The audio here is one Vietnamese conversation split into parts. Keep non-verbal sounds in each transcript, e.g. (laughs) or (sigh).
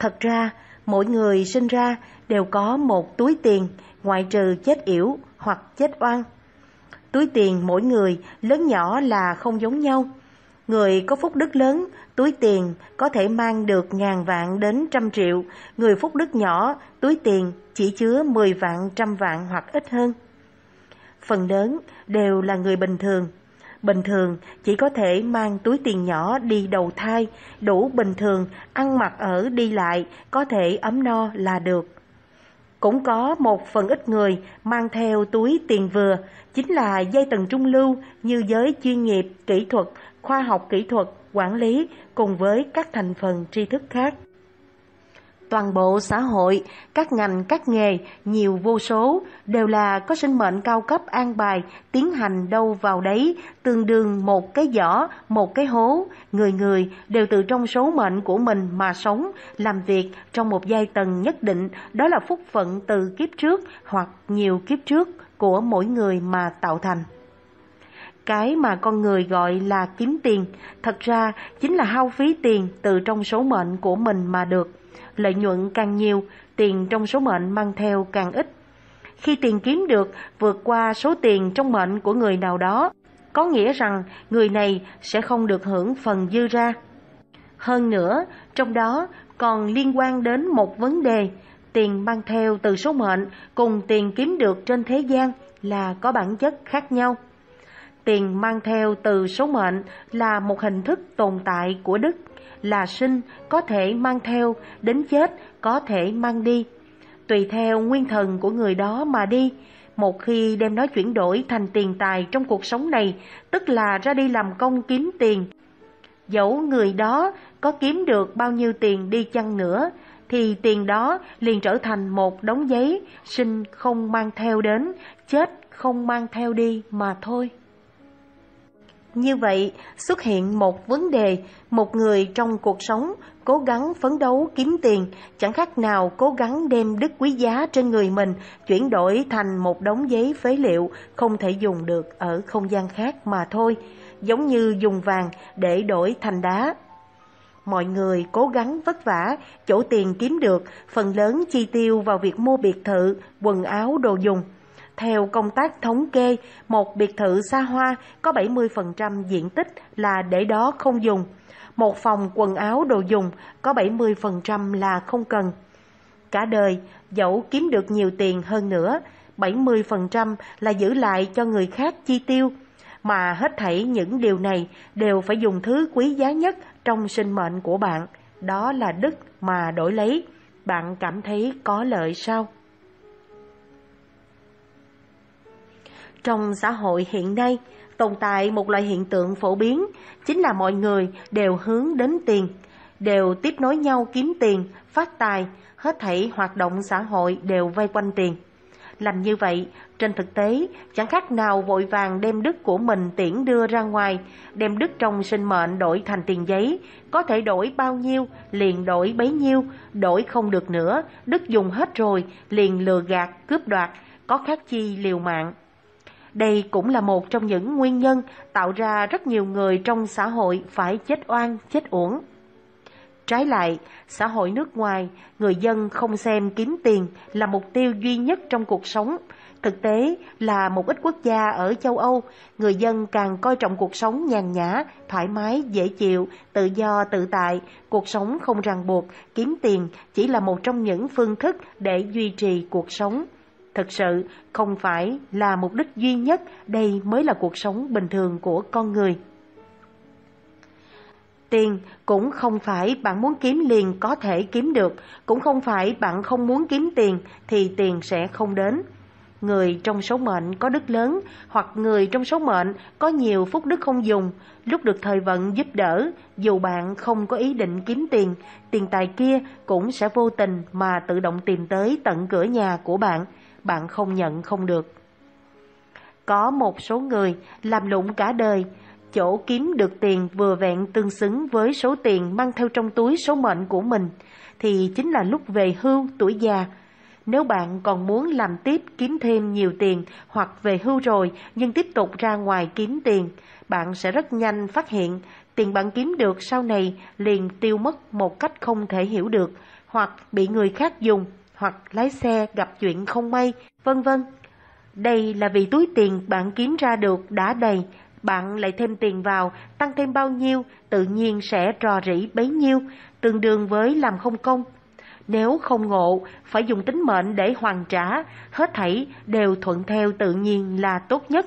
Thật ra, mỗi người sinh ra đều có một túi tiền, ngoại trừ chết yểu hoặc chết oan. Túi tiền mỗi người lớn nhỏ là không giống nhau. Người có phúc đức lớn, túi tiền có thể mang được ngàn vạn đến trăm triệu, người phúc đức nhỏ, túi tiền chỉ chứa mười vạn, trăm vạn hoặc ít hơn. Phần lớn đều là người bình thường. Bình thường chỉ có thể mang túi tiền nhỏ đi đầu thai, đủ bình thường, ăn mặc ở đi lại, có thể ấm no là được. Cũng có một phần ít người mang theo túi tiền vừa, chính là dây tầng trung lưu như giới chuyên nghiệp, kỹ thuật, khoa học kỹ thuật, quản lý cùng với các thành phần tri thức khác. Toàn bộ xã hội, các ngành, các nghề, nhiều vô số, đều là có sinh mệnh cao cấp an bài, tiến hành đâu vào đấy, tương đương một cái giỏ, một cái hố. Người người đều từ trong số mệnh của mình mà sống, làm việc trong một giai tầng nhất định, đó là phúc phận từ kiếp trước hoặc nhiều kiếp trước của mỗi người mà tạo thành. Cái mà con người gọi là kiếm tiền, thật ra chính là hao phí tiền từ trong số mệnh của mình mà được. Lợi nhuận càng nhiều, tiền trong số mệnh mang theo càng ít. Khi tiền kiếm được vượt qua số tiền trong mệnh của người nào đó, có nghĩa rằng người này sẽ không được hưởng phần dư ra. Hơn nữa, trong đó còn liên quan đến một vấn đề, tiền mang theo từ số mệnh cùng tiền kiếm được trên thế gian là có bản chất khác nhau. Tiền mang theo từ số mệnh là một hình thức tồn tại của đức, là sinh có thể mang theo, đến chết có thể mang đi. Tùy theo nguyên thần của người đó mà đi, một khi đem nó chuyển đổi thành tiền tài trong cuộc sống này, tức là ra đi làm công kiếm tiền. Dẫu người đó có kiếm được bao nhiêu tiền đi chăng nữa, thì tiền đó liền trở thành một đống giấy, sinh không mang theo đến, chết không mang theo đi mà thôi. Như vậy, xuất hiện một vấn đề, một người trong cuộc sống cố gắng phấn đấu kiếm tiền, chẳng khác nào cố gắng đem đức quý giá trên người mình chuyển đổi thành một đống giấy phế liệu không thể dùng được ở không gian khác mà thôi, giống như dùng vàng để đổi thành đá. Mọi người cố gắng vất vả, chỗ tiền kiếm được, phần lớn chi tiêu vào việc mua biệt thự, quần áo, đồ dùng – theo công tác thống kê, một biệt thự xa hoa có 70% diện tích là để đó không dùng. Một phòng quần áo đồ dùng có 70% là không cần. Cả đời, dẫu kiếm được nhiều tiền hơn nữa, 70% là giữ lại cho người khác chi tiêu. Mà hết thảy những điều này đều phải dùng thứ quý giá nhất trong sinh mệnh của bạn. Đó là đức mà đổi lấy. Bạn cảm thấy có lợi sao? Trong xã hội hiện nay, tồn tại một loại hiện tượng phổ biến, chính là mọi người đều hướng đến tiền, đều tiếp nối nhau kiếm tiền, phát tài, hết thảy hoạt động xã hội đều vây quanh tiền. Làm như vậy, trên thực tế, chẳng khác nào vội vàng đem đức của mình tiễn đưa ra ngoài, đem đức trong sinh mệnh đổi thành tiền giấy, có thể đổi bao nhiêu, liền đổi bấy nhiêu, đổi không được nữa, đức dùng hết rồi, liền lừa gạt, cướp đoạt, có khác chi liều mạng. Đây cũng là một trong những nguyên nhân tạo ra rất nhiều người trong xã hội phải chết oan, chết uổng. Trái lại, xã hội nước ngoài, người dân không xem kiếm tiền là mục tiêu duy nhất trong cuộc sống. Thực tế là một ít quốc gia ở châu Âu, người dân càng coi trọng cuộc sống nhàn nhã, thoải mái, dễ chịu, tự do, tự tại, cuộc sống không ràng buộc, kiếm tiền chỉ là một trong những phương thức để duy trì cuộc sống. Thực sự không phải là mục đích duy nhất, đây mới là cuộc sống bình thường của con người. Tiền cũng không phải bạn muốn kiếm liền có thể kiếm được, cũng không phải bạn không muốn kiếm tiền thì tiền sẽ không đến. Người trong số mệnh có đức lớn hoặc người trong số mệnh có nhiều phúc đức không dùng, lúc được thời vận giúp đỡ, dù bạn không có ý định kiếm tiền, tiền tài kia cũng sẽ vô tình mà tự động tìm tới tận cửa nhà của bạn bạn không nhận không được. Có một số người làm lụng cả đời, chỗ kiếm được tiền vừa vẹn tương xứng với số tiền mang theo trong túi số mệnh của mình, thì chính là lúc về hưu tuổi già. Nếu bạn còn muốn làm tiếp kiếm thêm nhiều tiền hoặc về hưu rồi nhưng tiếp tục ra ngoài kiếm tiền, bạn sẽ rất nhanh phát hiện tiền bạn kiếm được sau này liền tiêu mất một cách không thể hiểu được, hoặc bị người khác dùng, hoặc lái xe gặp chuyện không may, vân vân. Đây là vì túi tiền bạn kiếm ra được đã đầy, bạn lại thêm tiền vào, tăng thêm bao nhiêu, tự nhiên sẽ rò rỉ bấy nhiêu, tương đương với làm không công. Nếu không ngộ, phải dùng tính mệnh để hoàn trả, hết thảy đều thuận theo tự nhiên là tốt nhất.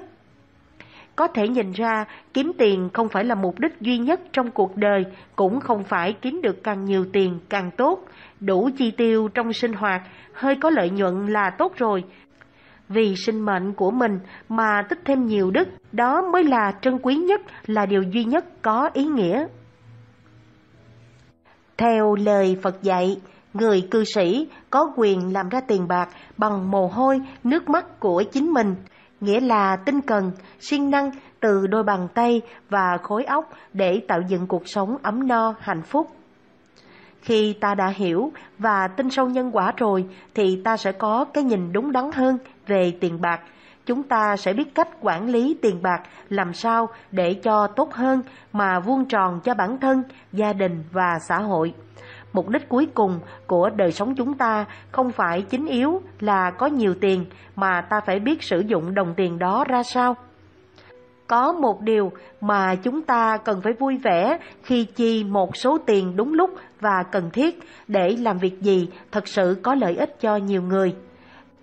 Có thể nhìn ra, kiếm tiền không phải là mục đích duy nhất trong cuộc đời, cũng không phải kiếm được càng nhiều tiền càng tốt. Đủ chi tiêu trong sinh hoạt, hơi có lợi nhuận là tốt rồi. Vì sinh mệnh của mình mà tích thêm nhiều đức, đó mới là trân quý nhất, là điều duy nhất có ý nghĩa. Theo lời Phật dạy, người cư sĩ có quyền làm ra tiền bạc bằng mồ hôi, nước mắt của chính mình, nghĩa là tinh cần, siêng năng từ đôi bàn tay và khối óc để tạo dựng cuộc sống ấm no, hạnh phúc. Khi ta đã hiểu và tin sâu nhân quả rồi thì ta sẽ có cái nhìn đúng đắn hơn về tiền bạc. Chúng ta sẽ biết cách quản lý tiền bạc làm sao để cho tốt hơn mà vuông tròn cho bản thân, gia đình và xã hội. Mục đích cuối cùng của đời sống chúng ta không phải chính yếu là có nhiều tiền mà ta phải biết sử dụng đồng tiền đó ra sao. Có một điều mà chúng ta cần phải vui vẻ khi chi một số tiền đúng lúc và cần thiết để làm việc gì thật sự có lợi ích cho nhiều người.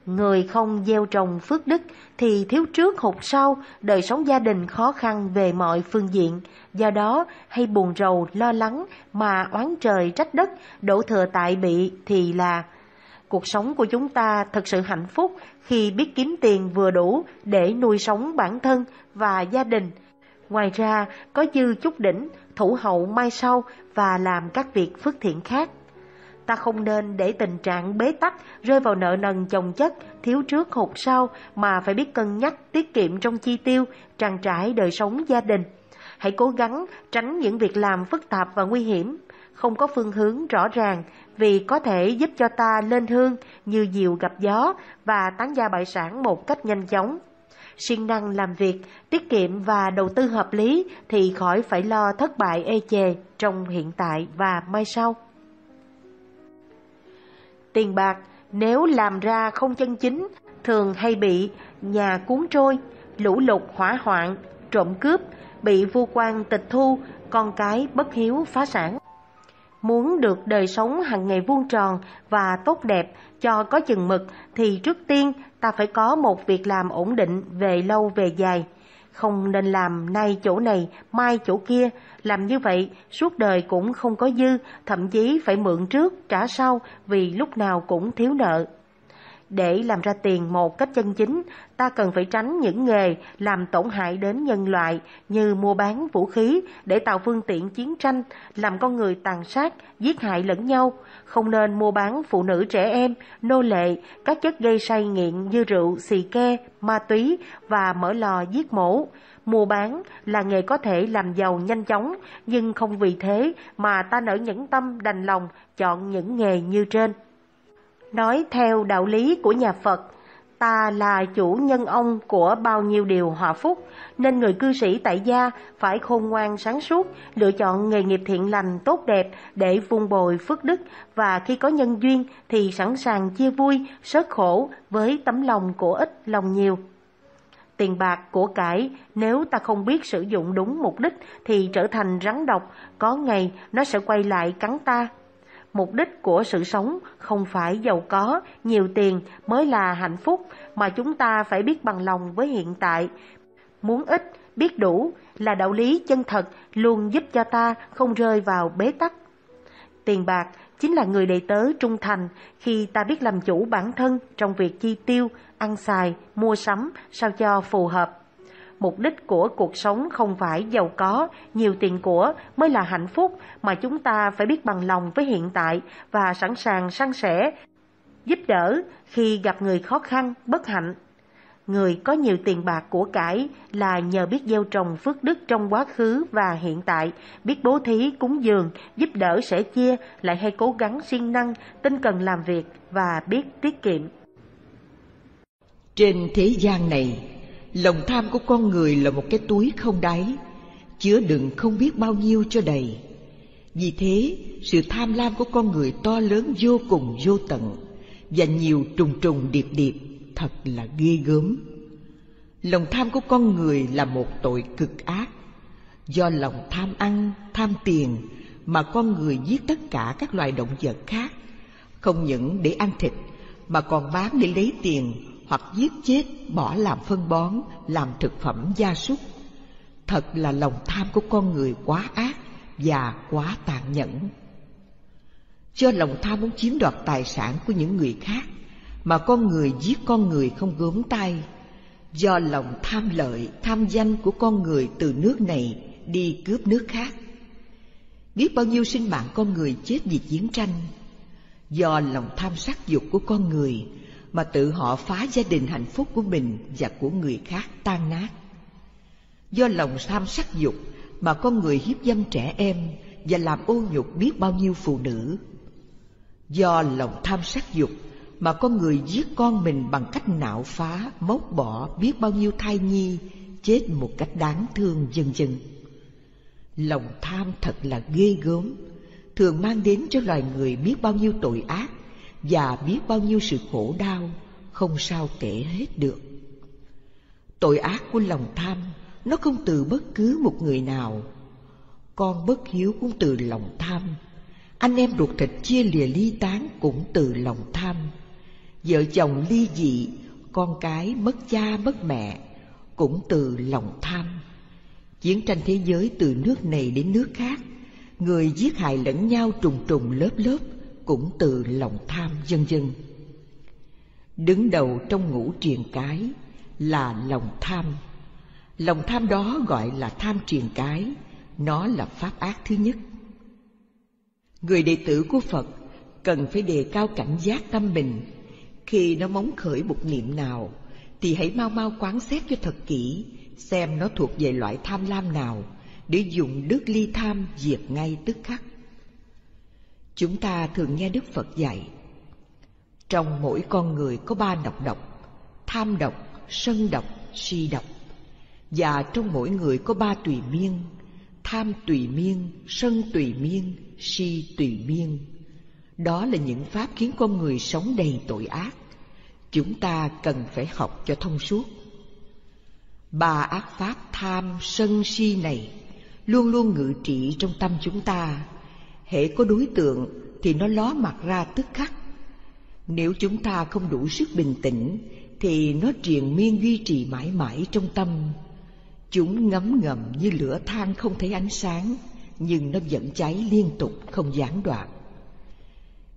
Người không gieo trồng phước đức thì thiếu trước hụt sau, đời sống gia đình khó khăn về mọi phương diện. Do đó, hay buồn rầu, lo lắng mà oán trời trách đất, đổ thừa tại bị thì là cuộc sống của chúng ta thật sự hạnh phúc khi biết kiếm tiền vừa đủ để nuôi sống bản thân và gia đình. Ngoài ra, có dư chút đỉnh, thủ hậu mai sau và làm các việc phước thiện khác. Ta không nên để tình trạng bế tắc, rơi vào nợ nần chồng chất, thiếu trước hụt sau mà phải biết cân nhắc tiết kiệm trong chi tiêu, trang trải đời sống gia đình. Hãy cố gắng tránh những việc làm phức tạp và nguy hiểm, không có phương hướng rõ ràng vì có thể giúp cho ta lên hương như diều gặp gió và tán gia bại sản một cách nhanh chóng siêng năng làm việc, tiết kiệm và đầu tư hợp lý thì khỏi phải lo thất bại ê chề trong hiện tại và mai sau. Tiền bạc nếu làm ra không chân chính thường hay bị nhà cuốn trôi, lũ lụt hỏa hoạn, trộm cướp, bị vua quan tịch thu, con cái bất hiếu phá sản. Muốn được đời sống hàng ngày vuông tròn và tốt đẹp cho có chừng mực thì trước tiên ta phải có một việc làm ổn định về lâu về dài. Không nên làm nay chỗ này, mai chỗ kia, làm như vậy suốt đời cũng không có dư, thậm chí phải mượn trước, trả sau vì lúc nào cũng thiếu nợ. Để làm ra tiền một cách chân chính, ta cần phải tránh những nghề làm tổn hại đến nhân loại như mua bán vũ khí để tạo phương tiện chiến tranh, làm con người tàn sát, giết hại lẫn nhau. Không nên mua bán phụ nữ trẻ em, nô lệ, các chất gây say nghiện như rượu, xì ke, ma túy và mở lò giết mổ. Mua bán là nghề có thể làm giàu nhanh chóng, nhưng không vì thế mà ta nở nhẫn tâm đành lòng chọn những nghề như trên. Nói theo đạo lý của nhà Phật, ta là chủ nhân ông của bao nhiêu điều hòa phúc, nên người cư sĩ tại gia phải khôn ngoan sáng suốt, lựa chọn nghề nghiệp thiện lành tốt đẹp để vun bồi phước đức và khi có nhân duyên thì sẵn sàng chia vui, sớt khổ với tấm lòng của ít lòng nhiều. Tiền bạc của cải nếu ta không biết sử dụng đúng mục đích thì trở thành rắn độc, có ngày nó sẽ quay lại cắn ta. Mục đích của sự sống không phải giàu có, nhiều tiền mới là hạnh phúc, mà chúng ta phải biết bằng lòng với hiện tại. Muốn ít, biết đủ là đạo lý chân thật luôn giúp cho ta không rơi vào bế tắc. Tiền bạc chính là người đệ tớ trung thành khi ta biết làm chủ bản thân trong việc chi tiêu, ăn xài, mua sắm sao cho phù hợp. Mục đích của cuộc sống không phải giàu có, nhiều tiền của mới là hạnh phúc mà chúng ta phải biết bằng lòng với hiện tại và sẵn sàng san sẻ, giúp đỡ khi gặp người khó khăn, bất hạnh. Người có nhiều tiền bạc của cải là nhờ biết gieo trồng phước đức trong quá khứ và hiện tại, biết bố thí, cúng dường, giúp đỡ sẻ chia, lại hay cố gắng siêng năng, tinh cần làm việc và biết tiết kiệm. Trên thế gian này, Lòng tham của con người là một cái túi không đáy Chứa đựng không biết bao nhiêu cho đầy Vì thế, sự tham lam của con người to lớn vô cùng vô tận và nhiều trùng trùng điệp điệp thật là ghê gớm. Lòng tham của con người là một tội cực ác. Do lòng tham ăn, tham tiền mà con người giết tất cả các loài động vật khác, không những để ăn thịt mà còn bán để lấy tiền hoặc giết chết bỏ làm phân bón, làm thực phẩm gia súc. Thật là lòng tham của con người quá ác và quá tàn nhẫn. Do lòng tham muốn chiếm đoạt tài sản của những người khác mà con người giết con người không gớm tay. Do lòng tham lợi, tham danh của con người từ nước này đi cướp nước khác. Biết bao nhiêu sinh mạng con người chết vì chiến tranh. Do lòng tham sắc dục của con người mà tự họ phá gia đình hạnh phúc của mình và của người khác tan nát. Do lòng tham sắc dục mà con người hiếp dâm trẻ em và làm ô nhục biết bao nhiêu phụ nữ. Do lòng tham sắc dục mà con người giết con mình bằng cách nạo phá, móc bỏ biết bao nhiêu thai nhi chết một cách đáng thương dần dần. Lòng tham thật là ghê gớm, thường mang đến cho loài người biết bao nhiêu tội ác và biết bao nhiêu sự khổ đau, không sao kể hết được. Tội ác của lòng tham nó không từ bất cứ một người nào. Con bất hiếu cũng từ lòng tham, anh em ruột thịt chia lìa ly tán cũng từ lòng tham. Vợ chồng ly dị, con cái mất cha mất mẹ cũng từ lòng tham. Chiến tranh thế giới từ nước này đến nước khác, người giết hại lẫn nhau trùng trùng lớp lớp cũng từ lòng tham dân dân. Đứng đầu trong ngũ triền cái là lòng tham. Lòng tham đó gọi là tham triền cái, nó là pháp ác thứ nhất. Người đệ tử của Phật cần phải đề cao cảnh giác tâm mình. Khi nó móng khởi một niệm nào, thì hãy mau mau quán xét cho thật kỹ, xem nó thuộc về loại tham lam nào, để dùng đức ly tham diệt ngay tức khắc. Chúng ta thường nghe Đức Phật dạy, trong mỗi con người có ba độc độc, tham độc, sân độc, si độc. Và trong mỗi người có ba tùy miên, tham tùy miên, sân tùy miên, si tùy miên. Đó là những pháp khiến con người sống đầy tội ác. Chúng ta cần phải học cho thông suốt. Ba ác pháp tham, sân, si này luôn luôn ngự trị trong tâm chúng ta. Hễ có đối tượng thì nó ló mặt ra tức khắc. Nếu chúng ta không đủ sức bình tĩnh thì nó triền miên duy trì mãi mãi trong tâm Chúng ngấm ngầm như lửa than không thấy ánh sáng, nhưng nó vẫn cháy liên tục không gián đoạn.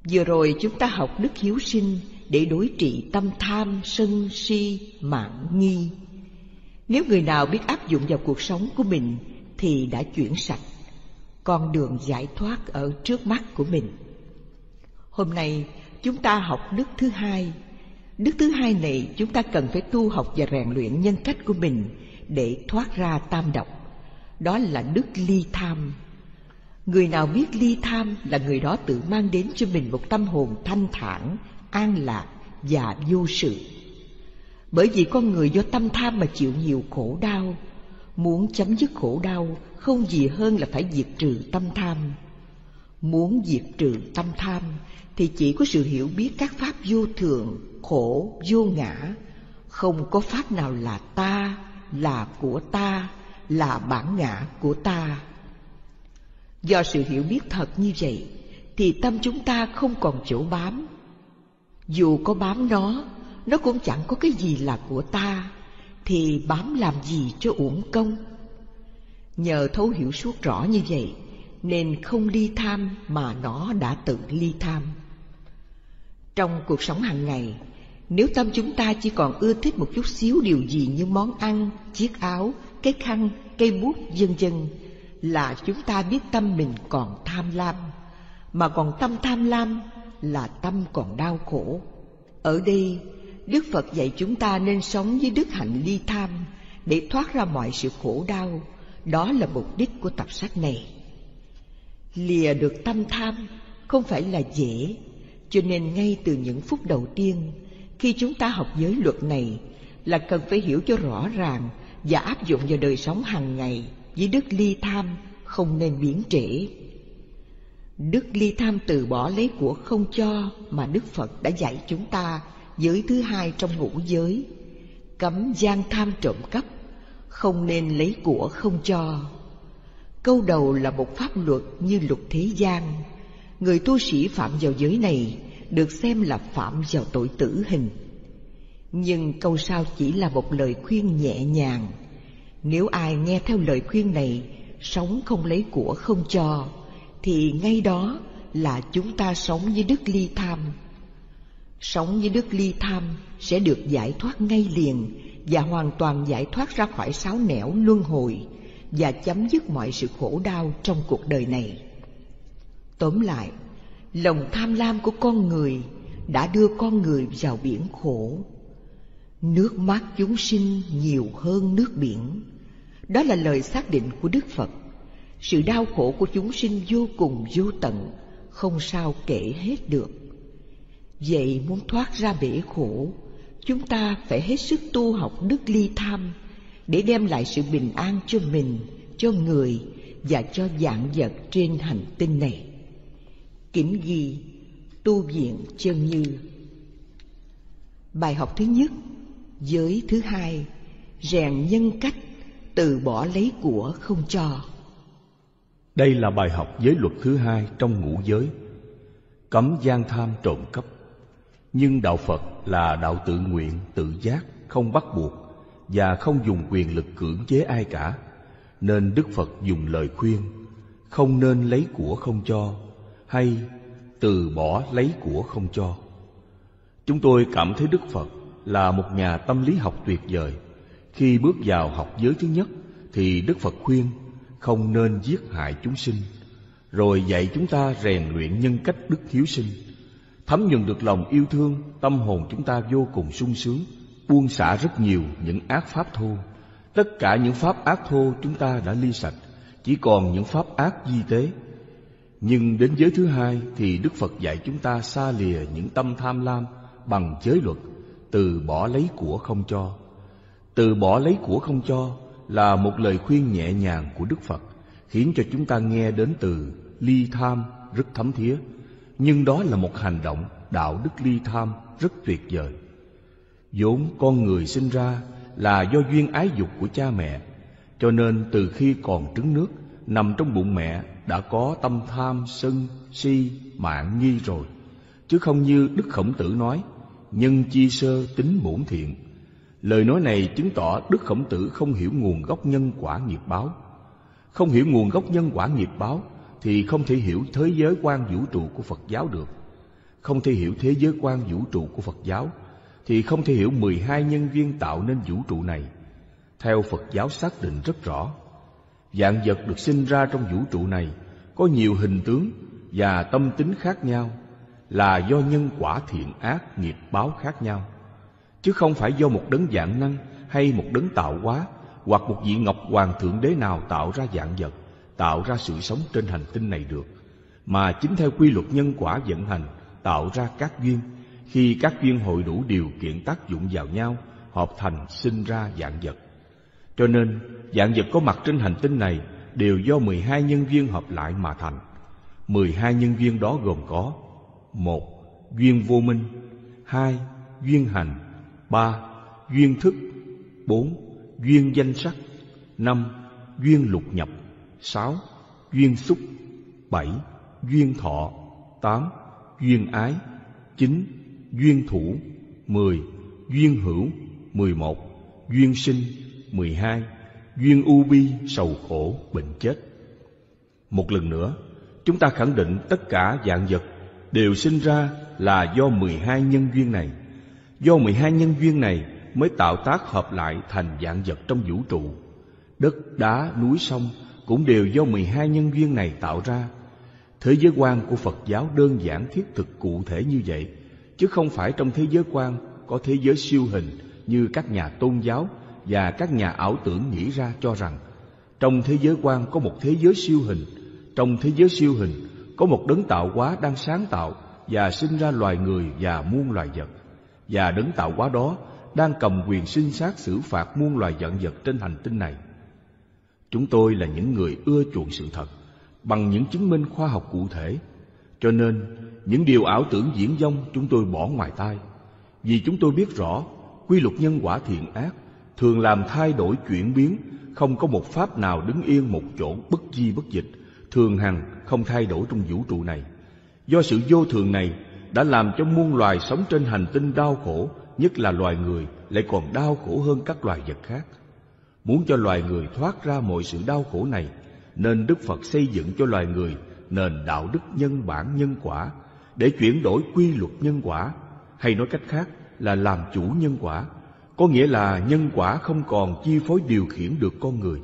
Vừa rồi chúng ta học đức hiếu sinh để đối trị tâm tham, sân, si, mạng, nghi. Nếu người nào biết áp dụng vào cuộc sống của mình thì đã chuyển sạch, con đường giải thoát ở trước mắt của mình. Hôm nay chúng ta học đức thứ hai. Đức thứ hai này chúng ta cần phải tu học và rèn luyện nhân cách của mình để thoát ra tam độc. Đó là đức ly tham. Người nào biết ly tham là người đó tự mang đến cho mình một tâm hồn thanh thản, an lạc và vô sự. Bởi vì con người do tâm tham mà chịu nhiều khổ đau, muốn chấm dứt khổ đau không gì hơn là phải diệt trừ tâm tham. Muốn diệt trừ tâm tham thì chỉ có sự hiểu biết các pháp vô thường, khổ, vô ngã, không có pháp nào là ta, là của ta là bản ngã của ta. Do sự hiểu biết thật như vậy thì tâm chúng ta không còn chỗ bám. Dù có bám nó nó cũng chẳng có cái gì là của ta thì bám làm gì cho uổng công? Nhờ thấu hiểu suốt rõ như vậy nên không ly tham mà nó đã tự ly tham trong cuộc sống hàng ngày nếu tâm chúng ta chỉ còn ưa thích một chút xíu điều gì như món ăn, chiếc áo, cái khăn, cây bút vân vân là chúng ta biết tâm mình còn tham lam, mà còn tâm tham lam là tâm còn đau khổ. Ở đây, Đức Phật dạy chúng ta nên sống với đức hạnh ly tham để thoát ra mọi sự khổ đau. Đó là mục đích của tập sách này. Lìa được tâm tham không phải là dễ, cho nên ngay từ những phút đầu tiên khi chúng ta học giới luật này là cần phải hiểu cho rõ ràng và áp dụng vào đời sống hàng ngày với đức ly tham không nên biến trễ. Đức ly tham từ bỏ lấy của không cho mà Đức Phật đã dạy chúng ta giới thứ hai trong ngũ giới. Cấm gian tham trộm cắp, không nên lấy của không cho. Câu đầu là một pháp luật như luật thế gian. Người tu sĩ phạm vào giới này được xem là phạm vào tội tử hình. Nhưng câu sau chỉ là một lời khuyên nhẹ nhàng. Nếu ai nghe theo lời khuyên này, sống không lấy của không cho, thì ngay đó là chúng ta sống với đức ly tham. Sống với đức ly tham sẽ được giải thoát ngay liền và hoàn toàn giải thoát ra khỏi sáu nẻo luân hồi và chấm dứt mọi sự khổ đau trong cuộc đời này. Tóm lại, lòng tham lam của con người đã đưa con người vào biển khổ. Nước mắt chúng sinh nhiều hơn nước biển. Đó là lời xác định của Đức Phật. Sự đau khổ của chúng sinh vô cùng vô tận, không sao kể hết được. Vậy muốn thoát ra bể khổ, chúng ta phải hết sức tu học đức ly tham để đem lại sự bình an cho mình, cho người và cho dạng vật trên hành tinh này. Kính ghi Tu viện chân như. Bài học thứ nhất Giới thứ hai Rèn nhân cách Từ bỏ lấy của không cho. Đây là bài học giới luật thứ hai trong ngũ giới. Cấm gian tham trộm cắp. Nhưng đạo Phật là đạo tự nguyện, tự giác, không bắt buộc Và không dùng quyền lực cưỡng chế ai cả Nên Đức Phật dùng lời khuyên Không nên lấy của không cho Hay từ bỏ lấy của không cho. Chúng tôi cảm thấy Đức Phật là một nhà tâm lý học tuyệt vời. Khi bước vào học giới thứ nhất thì Đức Phật khuyên không nên giết hại chúng sinh, rồi dạy chúng ta rèn luyện nhân cách đức hiếu sinh. Thấm nhuần được lòng yêu thương, tâm hồn chúng ta vô cùng sung sướng, buông xả rất nhiều những ác pháp thô. Tất cả những pháp ác thô chúng ta đã ly sạch, chỉ còn những pháp ác di tế nhưng đến giới thứ hai thì Đức Phật dạy chúng ta xa lìa những tâm tham lam bằng giới luật, từ bỏ lấy của không cho. Từ bỏ lấy của không cho là một lời khuyên nhẹ nhàng của Đức Phật, khiến cho chúng ta nghe đến từ ly tham rất thấm thía. Nhưng đó là một hành động đạo đức ly tham rất tuyệt vời. vốn con người sinh ra là do duyên ái dục của cha mẹ, cho nên từ khi còn trứng nước, nằm trong bụng mẹ đã có tâm tham, sân, si, mạng nghi rồi, chứ không như Đức Khổng Tử nói, nhân chi sơ tính bổn thiện. Lời nói này chứng tỏ Đức Khổng Tử không hiểu nguồn gốc nhân quả nghiệp báo. Không hiểu nguồn gốc nhân quả nghiệp báo thì không thể hiểu thế giới quan vũ trụ của Phật giáo được. Không thể hiểu thế giới quan vũ trụ của Phật giáo thì không thể hiểu 12 nhân viên tạo nên vũ trụ này. Theo Phật giáo xác định rất rõ, Dạng vật được sinh ra trong vũ trụ này có nhiều hình tướng và tâm tính khác nhau là do nhân quả thiện ác nghiệp báo khác nhau chứ không phải do một đấng dạng năng hay một đấng tạo hóa hoặc một vị ngọc hoàng thượng đế nào tạo ra dạng vật tạo ra sự sống trên hành tinh này được mà chính theo quy luật nhân quả vận hành tạo ra các duyên. Khi các duyên hội đủ điều kiện tác dụng vào nhau hợp thành sinh ra dạng vật. Cho nên, dạng vật có mặt trên hành tinh này đều do 12 nhân viên hợp lại mà thành. 12 nhân viên đó gồm có một Duyên vô minh hai Duyên hành ba Duyên thức bốn Duyên danh sắc năm Duyên lục nhập. 6. Duyên xúc 7. Duyên thọ 8. Duyên ái 9. Duyên thủ mười Duyên hữu mười một Duyên sinh 12. Duyên u bi, sầu khổ, bệnh chết Một lần nữa, chúng ta khẳng định tất cả dạng vật đều sinh ra là do 12 nhân duyên này. Do 12 nhân duyên này mới tạo tác hợp lại thành dạng vật trong vũ trụ. Đất, đá, núi, sông cũng đều do 12 nhân duyên này tạo ra. Thế giới quan của Phật giáo đơn giản thiết thực cụ thể như vậy, chứ không phải trong thế giới quan có thế giới siêu hình như các nhà tôn giáo và các nhà ảo tưởng nghĩ ra cho rằng trong thế giới quan có một thế giới siêu hình, trong thế giới siêu hình có một đấng tạo hóa đang sáng tạo và sinh ra loài người và muôn loài vật. Và đấng tạo hóa đó đang cầm quyền sinh sát xử phạt muôn loài vạn vật trên hành tinh này. Chúng tôi là những người ưa chuộng sự thật, bằng những chứng minh khoa học cụ thể. Cho nên, những điều ảo tưởng diễn dông chúng tôi bỏ ngoài tai. Vì chúng tôi biết rõ, quy luật nhân quả thiện ác thường làm thay đổi chuyển biến, không có một pháp nào đứng yên một chỗ bất di bất dịch, thường hằng không thay đổi trong vũ trụ này. Do sự vô thường này đã làm cho muôn loài sống trên hành tinh đau khổ, nhất là loài người lại còn đau khổ hơn các loài vật khác. Muốn cho loài người thoát ra mọi sự đau khổ này, nên Đức Phật xây dựng cho loài người nền đạo đức nhân bản nhân quả để chuyển đổi quy luật nhân quả, hay nói cách khác là làm chủ nhân quả, có nghĩa là nhân quả không còn chi phối điều khiển được con người.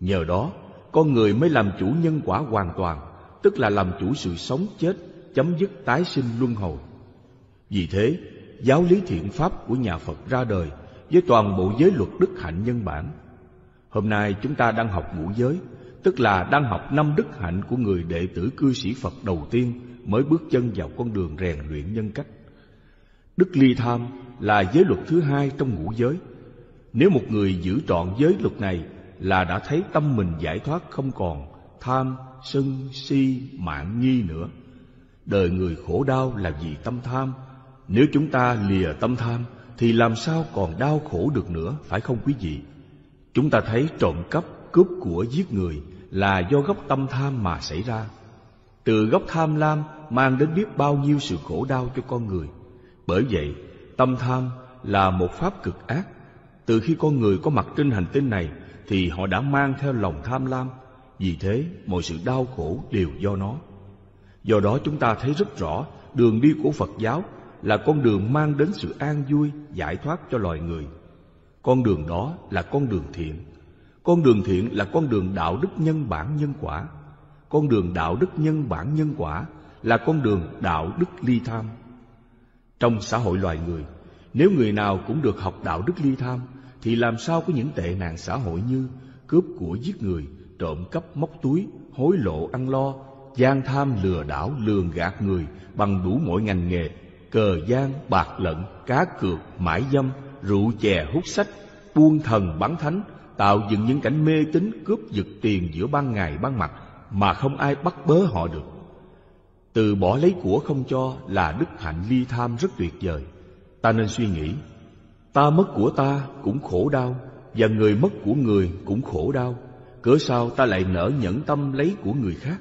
Nhờ đó, con người mới làm chủ nhân quả hoàn toàn, tức là làm chủ sự sống chết, chấm dứt tái sinh luân hồi. Vì thế, giáo lý thiện pháp của nhà Phật ra đời với toàn bộ giới luật đức hạnh nhân bản. Hôm nay chúng ta đang học ngũ giới, tức là đang học năm đức hạnh của người đệ tử cư sĩ Phật đầu tiên mới bước chân vào con đường rèn luyện nhân cách. Đức ly tham là giới luật thứ hai trong ngũ giới. Nếu một người giữ trọn giới luật này là đã thấy tâm mình giải thoát không còn tham, sân, si, mạng nghi nữa. Đời người khổ đau là vì tâm tham. Nếu chúng ta lìa tâm tham thì làm sao còn đau khổ được nữa, phải không quý vị? Chúng ta thấy trộm cắp, cướp của giết người là do gốc tâm tham mà xảy ra. Từ gốc tham lam mang đến biết bao nhiêu sự khổ đau cho con người. Bởi vậy, tâm tham là một pháp cực ác. Từ khi con người có mặt trên hành tinh này thì họ đã mang theo lòng tham lam. Vì thế, mọi sự đau khổ đều do nó. Do đó chúng ta thấy rất rõ đường đi của Phật giáo là con đường mang đến sự an vui, giải thoát cho loài người. Con đường đó là con đường thiện. Con đường thiện là con đường đạo đức nhân bản nhân quả. Con đường đạo đức nhân bản nhân quả là con đường đạo đức ly tham. Trong xã hội loài người, nếu người nào cũng được học đạo đức ly tham, thì làm sao có những tệ nạn xã hội như cướp của giết người, trộm cắp móc túi, hối lộ ăn lo, gian tham lừa đảo lường gạt người bằng đủ mọi ngành nghề, cờ gian, bạc lận, cá cược, mãi dâm, rượu chè hút sách, buôn thần bắn thánh, tạo dựng những cảnh mê tín cướp giật tiền giữa ban ngày ban mặt mà không ai bắt bớ họ được. Từ bỏ lấy của không cho là đức hạnh ly tham rất tuyệt vời. Ta nên suy nghĩ, ta mất của ta cũng khổ đau, và người mất của người cũng khổ đau. Cớ sao ta lại nỡ nhẫn tâm lấy của người khác?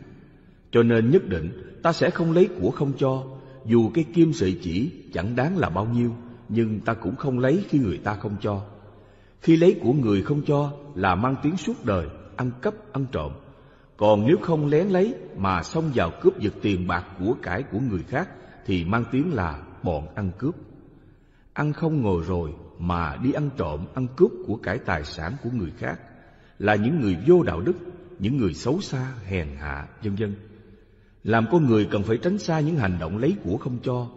Cho nên nhất định ta sẽ không lấy của không cho, dù cái kim sợi chỉ chẳng đáng là bao nhiêu, nhưng ta cũng không lấy khi người ta không cho. Khi lấy của người không cho là mang tiếng suốt đời, ăn cắp, ăn trộm. Còn nếu không lén lấy mà xông vào cướp giật tiền bạc của cải của người khác thì mang tiếng là bọn ăn cướp. Ăn không ngồi rồi mà đi ăn trộm, ăn cướp của cải tài sản của người khác là những người vô đạo đức, những người xấu xa, hèn hạ, vân vân. Làm con người cần phải tránh xa những hành động lấy của không cho,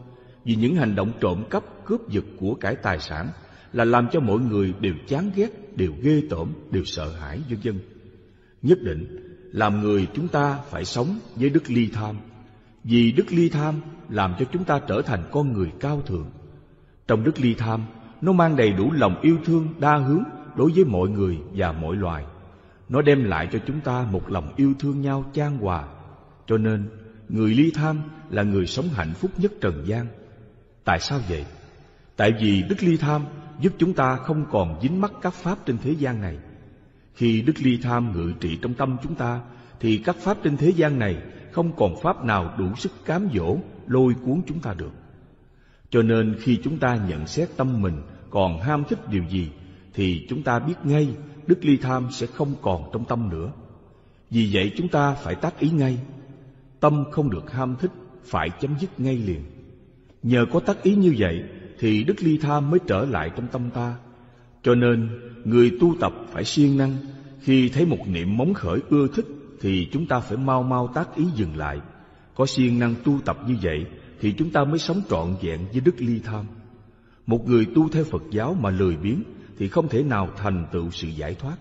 vì những hành động trộm cắp, cướp giật của cải tài sản là làm cho mọi người đều chán ghét, đều ghê tởm, đều sợ hãi, vân vân. Nhất định, làm người chúng ta phải sống với đức ly tham, vì đức ly tham làm cho chúng ta trở thành con người cao thượng. Trong đức ly tham, nó mang đầy đủ lòng yêu thương đa hướng đối với mọi người và mọi loài. Nó đem lại cho chúng ta một lòng yêu thương nhau chan hòa. Cho nên, người ly tham là người sống hạnh phúc nhất trần gian. Tại sao vậy? Tại vì đức ly tham giúp chúng ta không còn dính mắc các pháp trên thế gian này. Khi đức ly tham ngự trị trong tâm chúng ta, thì các pháp trên thế gian này không còn pháp nào đủ sức cám dỗ, lôi cuốn chúng ta được. Cho nên khi chúng ta nhận xét tâm mình còn ham thích điều gì, thì chúng ta biết ngay đức ly tham sẽ không còn trong tâm nữa. Vì vậy chúng ta phải tác ý ngay. Tâm không được ham thích, phải chấm dứt ngay liền. Nhờ có tác ý như vậy thì đức ly tham mới trở lại trong tâm ta. Cho nên, người tu tập phải siêng năng, khi thấy một niệm móng khởi ưa thích thì chúng ta phải mau mau tác ý dừng lại. Có siêng năng tu tập như vậy thì chúng ta mới sống trọn vẹn với đức ly tham. Một người tu theo Phật giáo mà lười biếng thì không thể nào thành tựu sự giải thoát.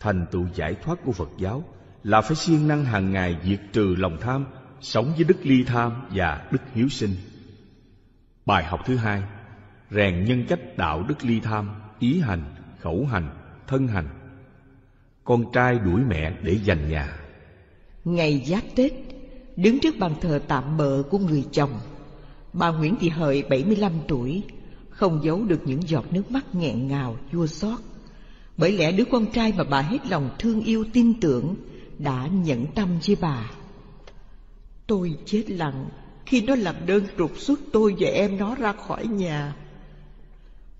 Thành tựu giải thoát của Phật giáo là phải siêng năng hàng ngày diệt trừ lòng tham, sống với đức ly tham và đức hiếu sinh. Bài học thứ hai rèn nhân cách đạo đức ly tham, ý hành, khẩu hành, thân hành. Con trai đuổi mẹ để giành nhà. Ngày giáp Tết, đứng trước bàn thờ tạm bợ của người chồng, bà Nguyễn Thị Hợi 75 tuổi, không giấu được những giọt nước mắt nghẹn ngào chua xót. Bởi lẽ đứa con trai mà bà hết lòng thương yêu tin tưởng đã nhẫn tâm với bà. Tôi chết lặng khi nó làm đơn trục xuất tôi và em nó ra khỏi nhà.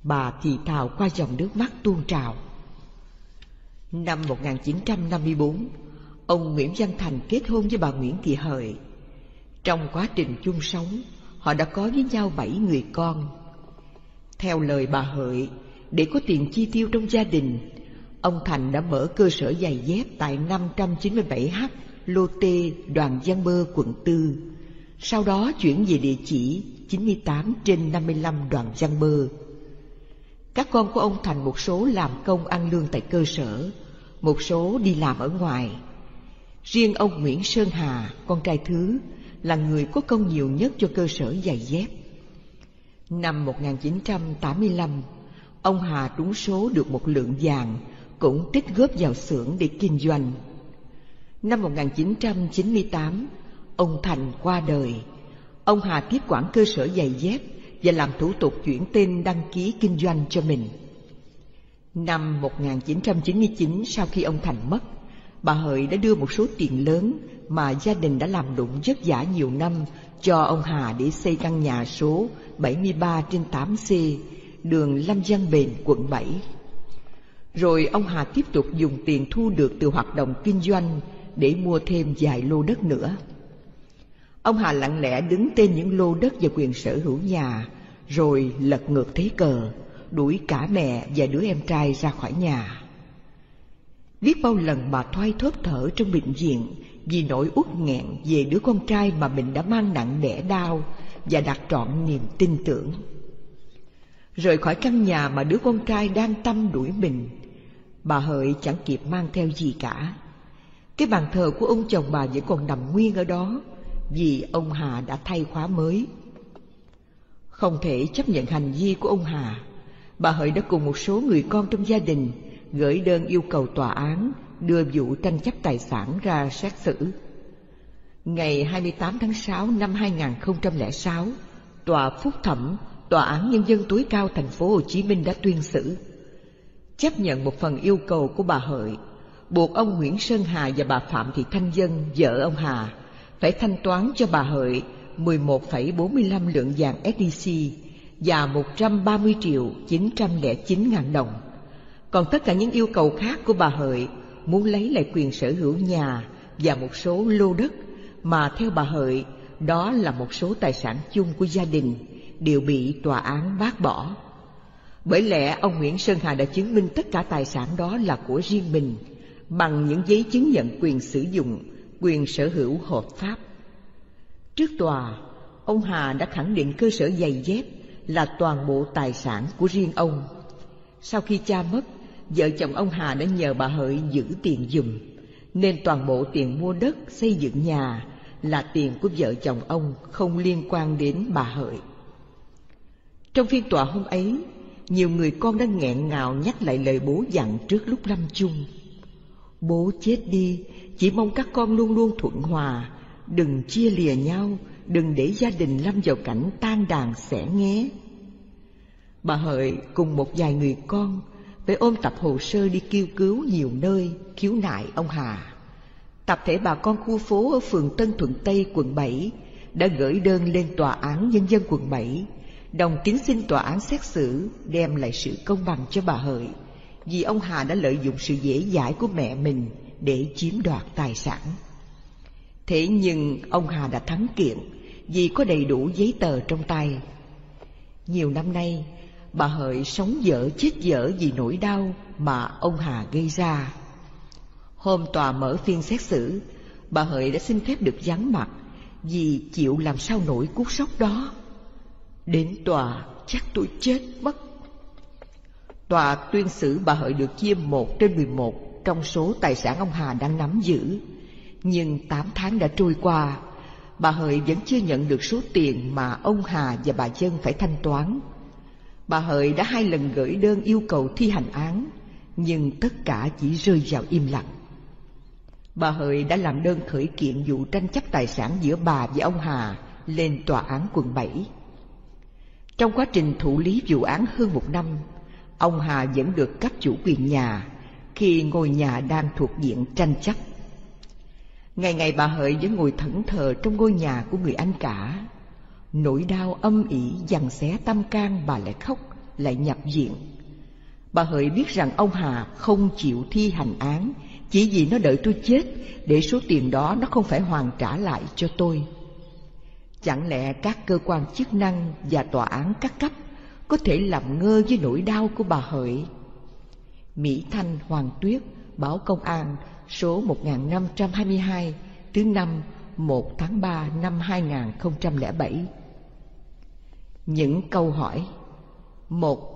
Bà thì thào qua dòng nước mắt tuôn trào. Năm 1954, ông Nguyễn Văn Thành kết hôn với bà Nguyễn Thị Hợi. Trong quá trình chung sống, họ đã có với nhau bảy người con. Theo lời bà Hợi, để có tiền chi tiêu trong gia đình, ông Thành đã mở cơ sở giày dép tại 597H Lô Tê, Đoàn Giang Bơ, quận Tư. Sau đó chuyển về địa chỉ 98 trên 55 Đoàn Giang Bơ. Các con của ông Thành một số làm công ăn lương tại cơ sở, một số đi làm ở ngoài. Riêng ông Nguyễn Sơn Hà, con trai thứ, là người có công nhiều nhất cho cơ sở giày dép. Năm 1985, ông Hà trúng số được một lượng vàng, cũng tích góp vào xưởng để kinh doanh. Năm 1998, ông Thành qua đời. Ông Hà tiếp quản cơ sở giày dép và làm thủ tục chuyển tên đăng ký kinh doanh cho mình. Năm 1999 sau khi ông Thành mất, bà Hợi đã đưa một số tiền lớn mà gia đình đã làm đụng vất vả nhiều năm cho ông Hà để xây căn nhà số 73 trên 8C, đường Lâm Văn Bền, quận 7. Rồi ông Hà tiếp tục dùng tiền thu được từ hoạt động kinh doanh để mua thêm vài lô đất nữa. Ông Hà lặng lẽ đứng tên những lô đất và quyền sở hữu nhà, rồi lật ngược thế cờ, đuổi cả mẹ và đứa em trai ra khỏi nhà. Biết bao lần bà thoai thóp thở trong bệnh viện vì nỗi uất nghẹn về đứa con trai mà mình đã mang nặng đẻ đau và đặt trọn niềm tin tưởng. Rời khỏi căn nhà mà đứa con trai đang tâm đuổi mình, bà Hợi chẳng kịp mang theo gì cả. Cái bàn thờ của ông chồng bà vẫn còn nằm nguyên ở đó vì ông Hà đã thay khóa mới. Không thể chấp nhận hành vi của ông Hà, bà Hợi đã cùng một số người con trong gia đình gửi đơn yêu cầu tòa án đưa vụ tranh chấp tài sản ra xét xử. Ngày 28 tháng 6 năm 2006, Tòa Phúc Thẩm, Tòa án Nhân dân tối cao thành phố Hồ Chí Minh đã tuyên xử. Chấp nhận một phần yêu cầu của bà Hợi, buộc ông Nguyễn Sơn Hà và bà Phạm Thị Thanh Dân, vợ ông Hà, phải thanh toán cho bà Hợi 11,45 lượng vàng SDC và 130 triệu 909 ngàn đồng. Còn tất cả những yêu cầu khác của bà Hợi muốn lấy lại quyền sở hữu nhà và một số lô đất mà theo bà Hợi đó là một số tài sản chung của gia đình đều bị tòa án bác bỏ. Bởi lẽ ông Nguyễn Sơn Hà đã chứng minh tất cả tài sản đó là của riêng mình bằng những giấy chứng nhận quyền sử dụng, quyền sở hữu hợp pháp. Trước tòa, ông Hà đã khẳng định cơ sở giày dép là toàn bộ tài sản của riêng ông. Sau khi cha mất, vợ chồng ông Hà đã nhờ bà Hợi giữ tiền dùm, nên toàn bộ tiền mua đất, xây dựng nhà là tiền của vợ chồng ông không liên quan đến bà Hợi. Trong phiên tòa hôm ấy, nhiều người con đã nghẹn ngào nhắc lại lời bố dặn trước lúc lâm chung. Bố chết đi, chỉ mong các con luôn luôn thuận hòa, đừng chia lìa nhau, đừng để gia đình lâm vào cảnh tan đàn xẻ nghé. Bà Hợi cùng một vài người con phải ôm tập hồ sơ đi kêu cứu nhiều nơi, khiếu nại ông Hà. Tập thể bà con khu phố ở phường Tân Thuận Tây, quận 7 đã gửi đơn lên Tòa án Nhân dân quận 7, đồng kính xin tòa án xét xử đem lại sự công bằng cho bà Hợi, vì ông Hà đã lợi dụng sự dễ dãi của mẹ mình để chiếm đoạt tài sản. Thế nhưng ông Hà đã thắng kiện vì có đầy đủ giấy tờ trong tay. Nhiều năm nay, bà Hợi sống dở chết dở vì nỗi đau mà ông Hà gây ra. Hôm tòa mở phiên xét xử, bà Hợi đã xin phép được vắng mặt vì chịu làm sao nổi cú sốc đó. Đến tòa chắc tôi chết mất. Tòa tuyên xử bà Hợi được chia một trên mười một trong số tài sản ông Hà đang nắm giữ. Nhưng tám tháng đã trôi qua, bà Hợi vẫn chưa nhận được số tiền mà ông Hà và bà Dân phải thanh toán. Bà Hợi đã hai lần gửi đơn yêu cầu thi hành án, nhưng tất cả chỉ rơi vào im lặng. Bà Hợi đã làm đơn khởi kiện vụ tranh chấp tài sản giữa bà và ông Hà lên tòa án quận 7. Trong quá trình thụ lý vụ án hơn một năm, ông Hà vẫn được cấp chủ quyền nhà khi ngôi nhà đang thuộc diện tranh chấp. Ngày ngày bà Hợi vẫn ngồi thẫn thờ trong ngôi nhà của người anh cả. Nỗi đau âm ỉ dằn xé tâm can bà lại khóc, lại nhập viện. Bà Hợi biết rằng ông Hà không chịu thi hành án chỉ vì nó đợi tôi chết để số tiền đó nó không phải hoàn trả lại cho tôi. Chẳng lẽ các cơ quan chức năng và tòa án các cấp có thể làm ngơ với nỗi đau của bà Hợi? Mỹ Thanh Hoàng Tuyết, Báo Công an, số 1522, thứ năm 1 tháng 3 năm 2007. Những câu hỏi một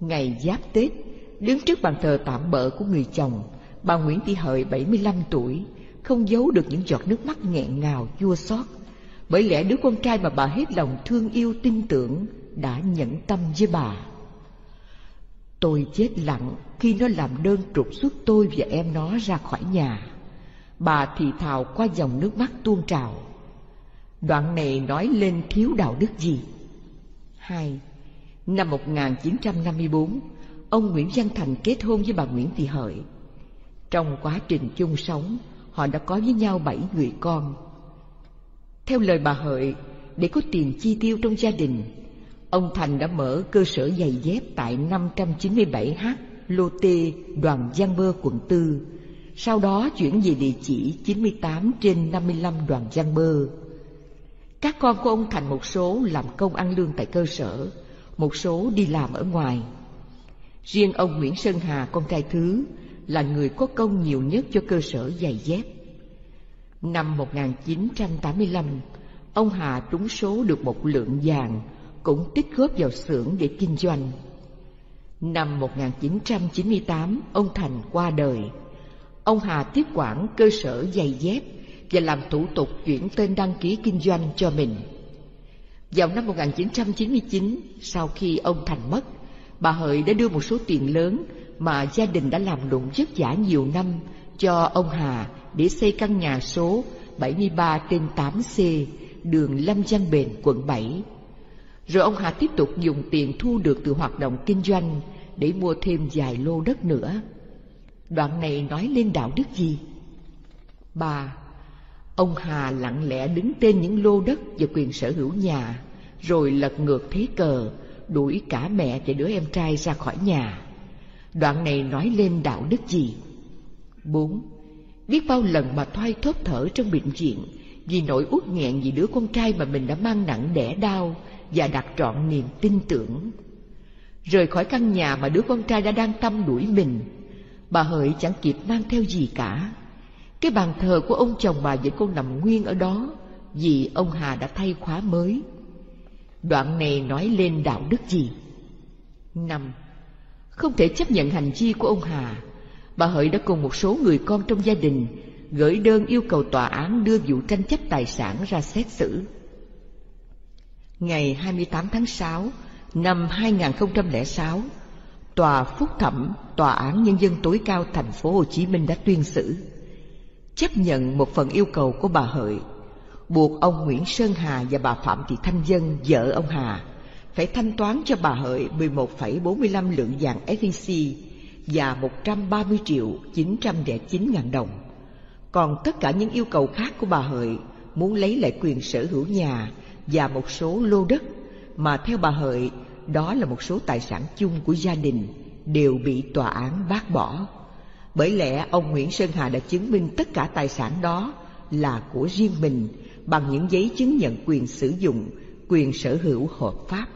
Ngày giáp Tết, đứng trước bàn thờ tạm bỡ của người chồng, bà Nguyễn Thị Hợi 75 tuổi, không giấu được những giọt nước mắt nghẹn ngào chua xót bởi lẽ đứa con trai mà bà hết lòng thương yêu tin tưởng đã nhẫn tâm với bà. Tôi chết lặng khi nó làm đơn trục xuất tôi và em nó ra khỏi nhà. Bà thì thào qua dòng nước mắt tuôn trào. Đoạn này nói lên thiếu đạo đức gì? Hai, năm 1954, ông Nguyễn Văn Thành kết hôn với bà Nguyễn Thị Hợi. Trong quá trình chung sống, họ đã có với nhau bảy người con. Theo lời bà Hợi, để có tiền chi tiêu trong gia đình, ông Thành đã mở cơ sở giày dép tại 597H Lô Tê, đoàn Giang Bơ, quận 4. Sau đó chuyển về địa chỉ 98 trên 55 đoàn Giang Bơ. Các con của ông Thành một số làm công ăn lương tại cơ sở, một số đi làm ở ngoài. Riêng ông Nguyễn Sơn Hà, con trai thứ, là người có công nhiều nhất cho cơ sở giày dép. Năm 1985, ông Hà trúng số được một lượng vàng, cũng tích góp vào xưởng để kinh doanh. Năm 1998, ông Thành qua đời. Ông Hà tiếp quản cơ sở giày dép và làm thủ tục chuyển tên đăng ký kinh doanh cho mình. Vào năm 1999, sau khi ông Thành mất, bà Hợi đã đưa một số tiền lớn mà gia đình đã làm lụng vất vả nhiều năm cho ông Hà để xây căn nhà số 73 trên 8C, đường Lâm Giang Bền, quận 7. Rồi ông Hà tiếp tục dùng tiền thu được từ hoạt động kinh doanh để mua thêm vài lô đất nữa. Đoạn này nói lên đạo đức gì? Ba, ông Hà lặng lẽ đứng tên những lô đất và quyền sở hữu nhà, rồi lật ngược thế cờ, đuổi cả mẹ và đứa em trai ra khỏi nhà. Đoạn này nói lên đạo đức gì? Bốn, biết bao lần mà thoai thóp thở trong bệnh viện vì nỗi uất nghẹn vì đứa con trai mà mình đã mang nặng đẻ đau và đặt trọn niềm tin tưởng. Rời khỏi căn nhà mà đứa con trai đã đang tâm đuổi mình, bà Hợi chẳng kịp mang theo gì cả. Cái bàn thờ của ông chồng bà vẫn còn nằm nguyên ở đó vì ông Hà đã thay khóa mới. Đoạn này nói lên đạo đức gì? Năm, không thể chấp nhận hành vi của ông Hà. Bà Hợi đã cùng một số người con trong gia đình gửi đơn yêu cầu tòa án đưa vụ tranh chấp tài sản ra xét xử. Ngày 28 tháng 6 năm 2006, Tòa Phúc Thẩm Tòa án Nhân dân tối cao thành phố Hồ Chí Minh đã tuyên xử chấp nhận một phần yêu cầu của bà Hợi buộc ông Nguyễn Sơn Hà và bà Phạm Thị Thanh Dân, vợ ông Hà, phải thanh toán cho bà Hợi 11,45 lượng vàng SJC và 130 triệu 909 ngàn đồng. Còn tất cả những yêu cầu khác của bà Hợi muốn lấy lại quyền sở hữu nhà và một số lô đất mà theo bà Hợi đó là một số tài sản chung của gia đình đều bị tòa án bác bỏ. Bởi lẽ ông Nguyễn Sơn Hà đã chứng minh tất cả tài sản đó là của riêng mình bằng những giấy chứng nhận quyền sử dụng, quyền sở hữu hợp pháp.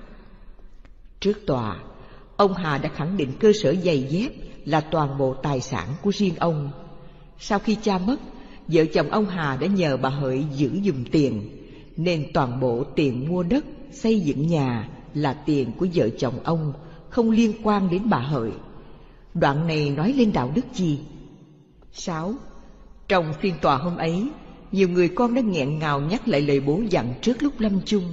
Trước tòa, ông Hà đã khẳng định cơ sở giày dép là toàn bộ tài sản của riêng ông. Sau khi cha mất, vợ chồng ông Hà đã nhờ bà Hợi giữ dùm tiền, nên toàn bộ tiền mua đất, xây dựng nhà là tiền của vợ chồng ông, không liên quan đến bà Hợi. Đoạn này nói lên đạo đức gì? Sáu, Trong phiên tòa hôm ấy, nhiều người con đã nghẹn ngào nhắc lại lời bố dặn trước lúc lâm chung.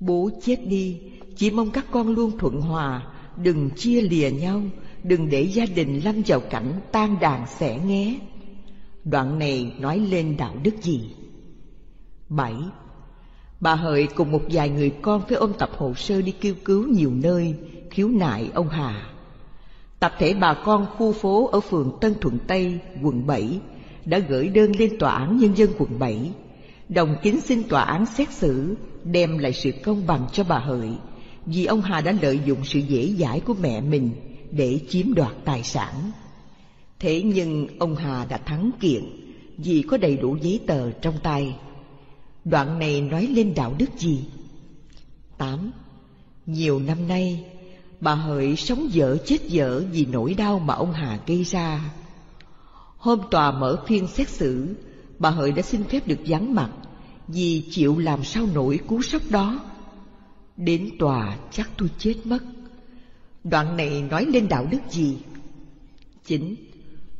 Bố chết đi, chỉ mong các con luôn thuận hòa, đừng chia lìa nhau, đừng để gia đình lâm vào cảnh tan đàn xẻ nghé. Đoạn này nói lên đạo đức gì? Bảy, Bà Hợi cùng một vài người con phải ôm tập hồ sơ đi kêu cứu nhiều nơi, khiếu nại ông Hà. Tập thể bà con khu phố ở phường Tân Thuận Tây, quận 7 đã gửi đơn lên Tòa án Nhân dân quận 7, đồng kính xin tòa án xét xử, đem lại sự công bằng cho bà Hợi, vì ông Hà đã lợi dụng sự dễ dãi của mẹ mình để chiếm đoạt tài sản. Thế nhưng ông Hà đã thắng kiện vì có đầy đủ giấy tờ trong tay. Đoạn này nói lên đạo đức gì? 8. Nhiều năm nay, bà Hợi sống dở chết dở vì nỗi đau mà ông Hà gây ra. Hôm tòa mở phiên xét xử, bà Hợi đã xin phép được vắng mặt vì chịu làm sao nổi cú sốc đó. Đến tòa chắc tôi chết mất. Đoạn này nói lên đạo đức gì? 9.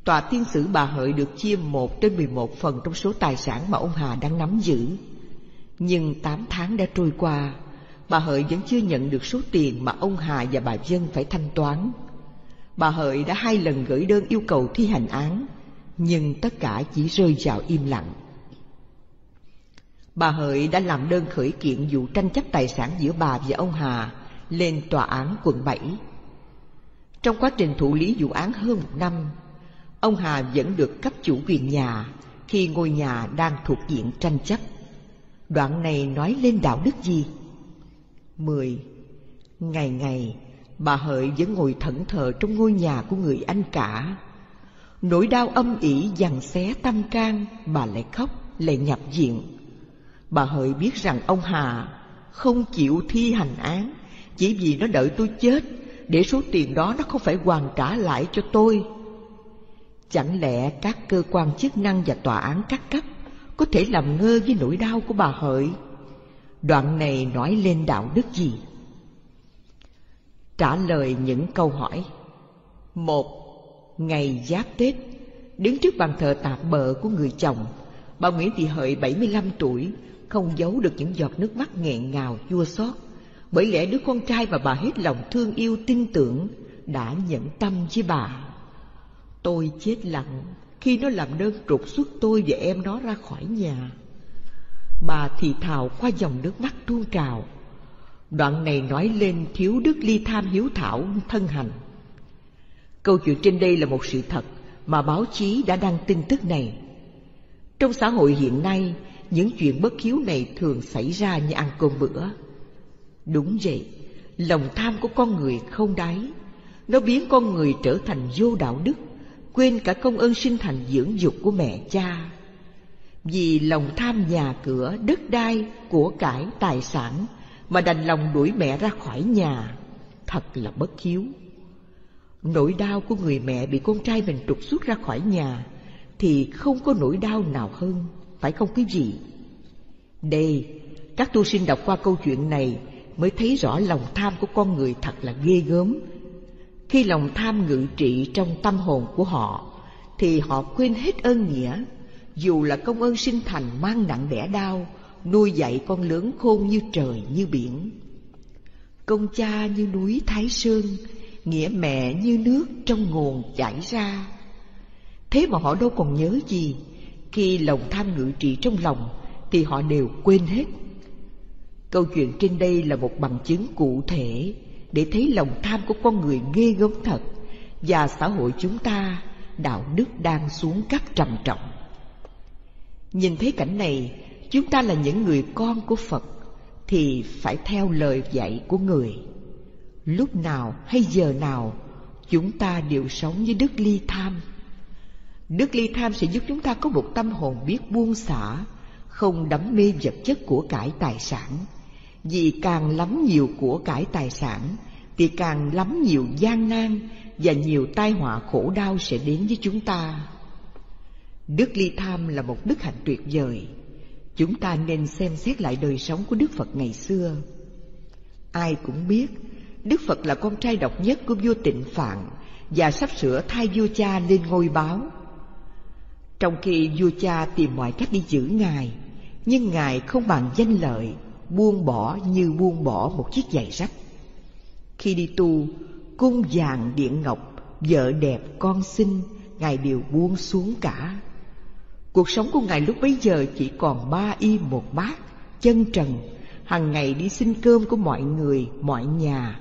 tòa tiên xử bà Hợi được chia một trên mười một phần trong số tài sản mà ông Hà đang nắm giữ. Nhưng tám tháng đã trôi qua, bà Hợi vẫn chưa nhận được số tiền mà ông Hà và bà Dân phải thanh toán. Bà Hợi đã hai lần gửi đơn yêu cầu thi hành án, nhưng tất cả chỉ rơi vào im lặng. Bà Hợi đã làm đơn khởi kiện vụ tranh chấp tài sản giữa bà và ông Hà lên tòa án quận 7. Trong quá trình thụ lý vụ án hơn một năm, ông Hà vẫn được cấp chủ quyền nhà khi ngôi nhà đang thuộc diện tranh chấp. Đoạn này nói lên đạo đức gì? 10. Ngày ngày, bà Hợi vẫn ngồi thẫn thờ trong ngôi nhà của người anh cả. Nỗi đau âm ỉ dằn xé tâm can, bà lại khóc, lại nhập viện. Bà Hợi biết rằng ông Hà không chịu thi hành án chỉ vì nó đợi tôi chết để số tiền đó nó không phải hoàn trả lại cho tôi. Chẳng lẽ các cơ quan chức năng và tòa án các cấp có thể làm ngơ với nỗi đau của bà Hợi? Đoạn này nói lên đạo đức gì? Trả lời những câu hỏi Một, ngày giáp Tết Đứng trước bàn thờ tạp bờ của người chồng Bà Nguyễn Thị Hợi 75 tuổi Không giấu được những giọt nước mắt nghẹn ngào chua xót Bởi lẽ đứa con trai mà bà hết lòng thương yêu tin tưởng Đã nhận tâm với bà Tôi chết lặng khi nó làm đơn trục xuất tôi và em nó ra khỏi nhà Bà thì thào qua dòng nước mắt tuôn trào. Đoạn này nói lên thiếu đức ly tham hiếu thảo thân hành. Câu chuyện trên đây là một sự thật mà báo chí đã đăng tin tức này. Trong xã hội hiện nay, những chuyện bất hiếu này thường xảy ra như ăn cơm bữa. Đúng vậy, lòng tham của con người không đáy Nó biến con người trở thành vô đạo đức. Quên cả công ơn sinh thành dưỡng dục của mẹ cha vì lòng tham nhà cửa, đất đai, của cải, tài sản mà đành lòng đuổi mẹ ra khỏi nhà, thật là bất hiếu. Nỗi đau của người mẹ bị con trai mình trục xuất ra khỏi nhà thì không có nỗi đau nào hơn, phải không quý vị? Đây, các tu sinh đọc qua câu chuyện này mới thấy rõ lòng tham của con người thật là ghê gớm. Khi lòng tham ngự trị trong tâm hồn của họ, thì họ quên hết ơn nghĩa dù là công ơn sinh thành mang nặng đẻ đau nuôi dạy con lớn khôn như trời như biển. Công cha như núi thái sơn nghĩa mẹ như nước trong nguồn chảy ra. Thế mà họ đâu còn nhớ gì khi lòng tham ngự trị trong lòng thì họ đều quên hết. Câu chuyện trên đây là một bằng chứng cụ thể để thấy lòng tham của con người ghê gớm thật và xã hội chúng ta đạo đức đang xuống cấp trầm trọng Nhìn thấy cảnh này, chúng ta là những người con của Phật thì phải theo lời dạy của người. Lúc nào hay giờ nào, chúng ta đều sống với đức ly tham. Đức ly tham sẽ giúp chúng ta có một tâm hồn biết buông xả, không đắm mê vật chất của cải tài sản. Vì càng lắm nhiều của cải tài sản, thì càng lắm nhiều gian nan và nhiều tai họa khổ đau sẽ đến với chúng ta. Đức ly tham là một đức hạnh tuyệt vời. Chúng ta nên xem xét lại đời sống của Đức Phật ngày xưa. Ai cũng biết, Đức Phật là con trai độc nhất của vua Tịnh Phạn và sắp sửa thay vua cha lên ngôi báo. Trong khi vua cha tìm mọi cách đi giữ Ngài, nhưng Ngài không bằng danh lợi, buông bỏ như buông bỏ một chiếc giày rách. Khi đi tu, cung vàng điện ngọc, vợ đẹp con xinh, Ngài đều buông xuống cả. Cuộc sống của Ngài lúc bấy giờ chỉ còn ba y một bát, chân trần, hàng ngày đi xin cơm của mọi người, mọi nhà.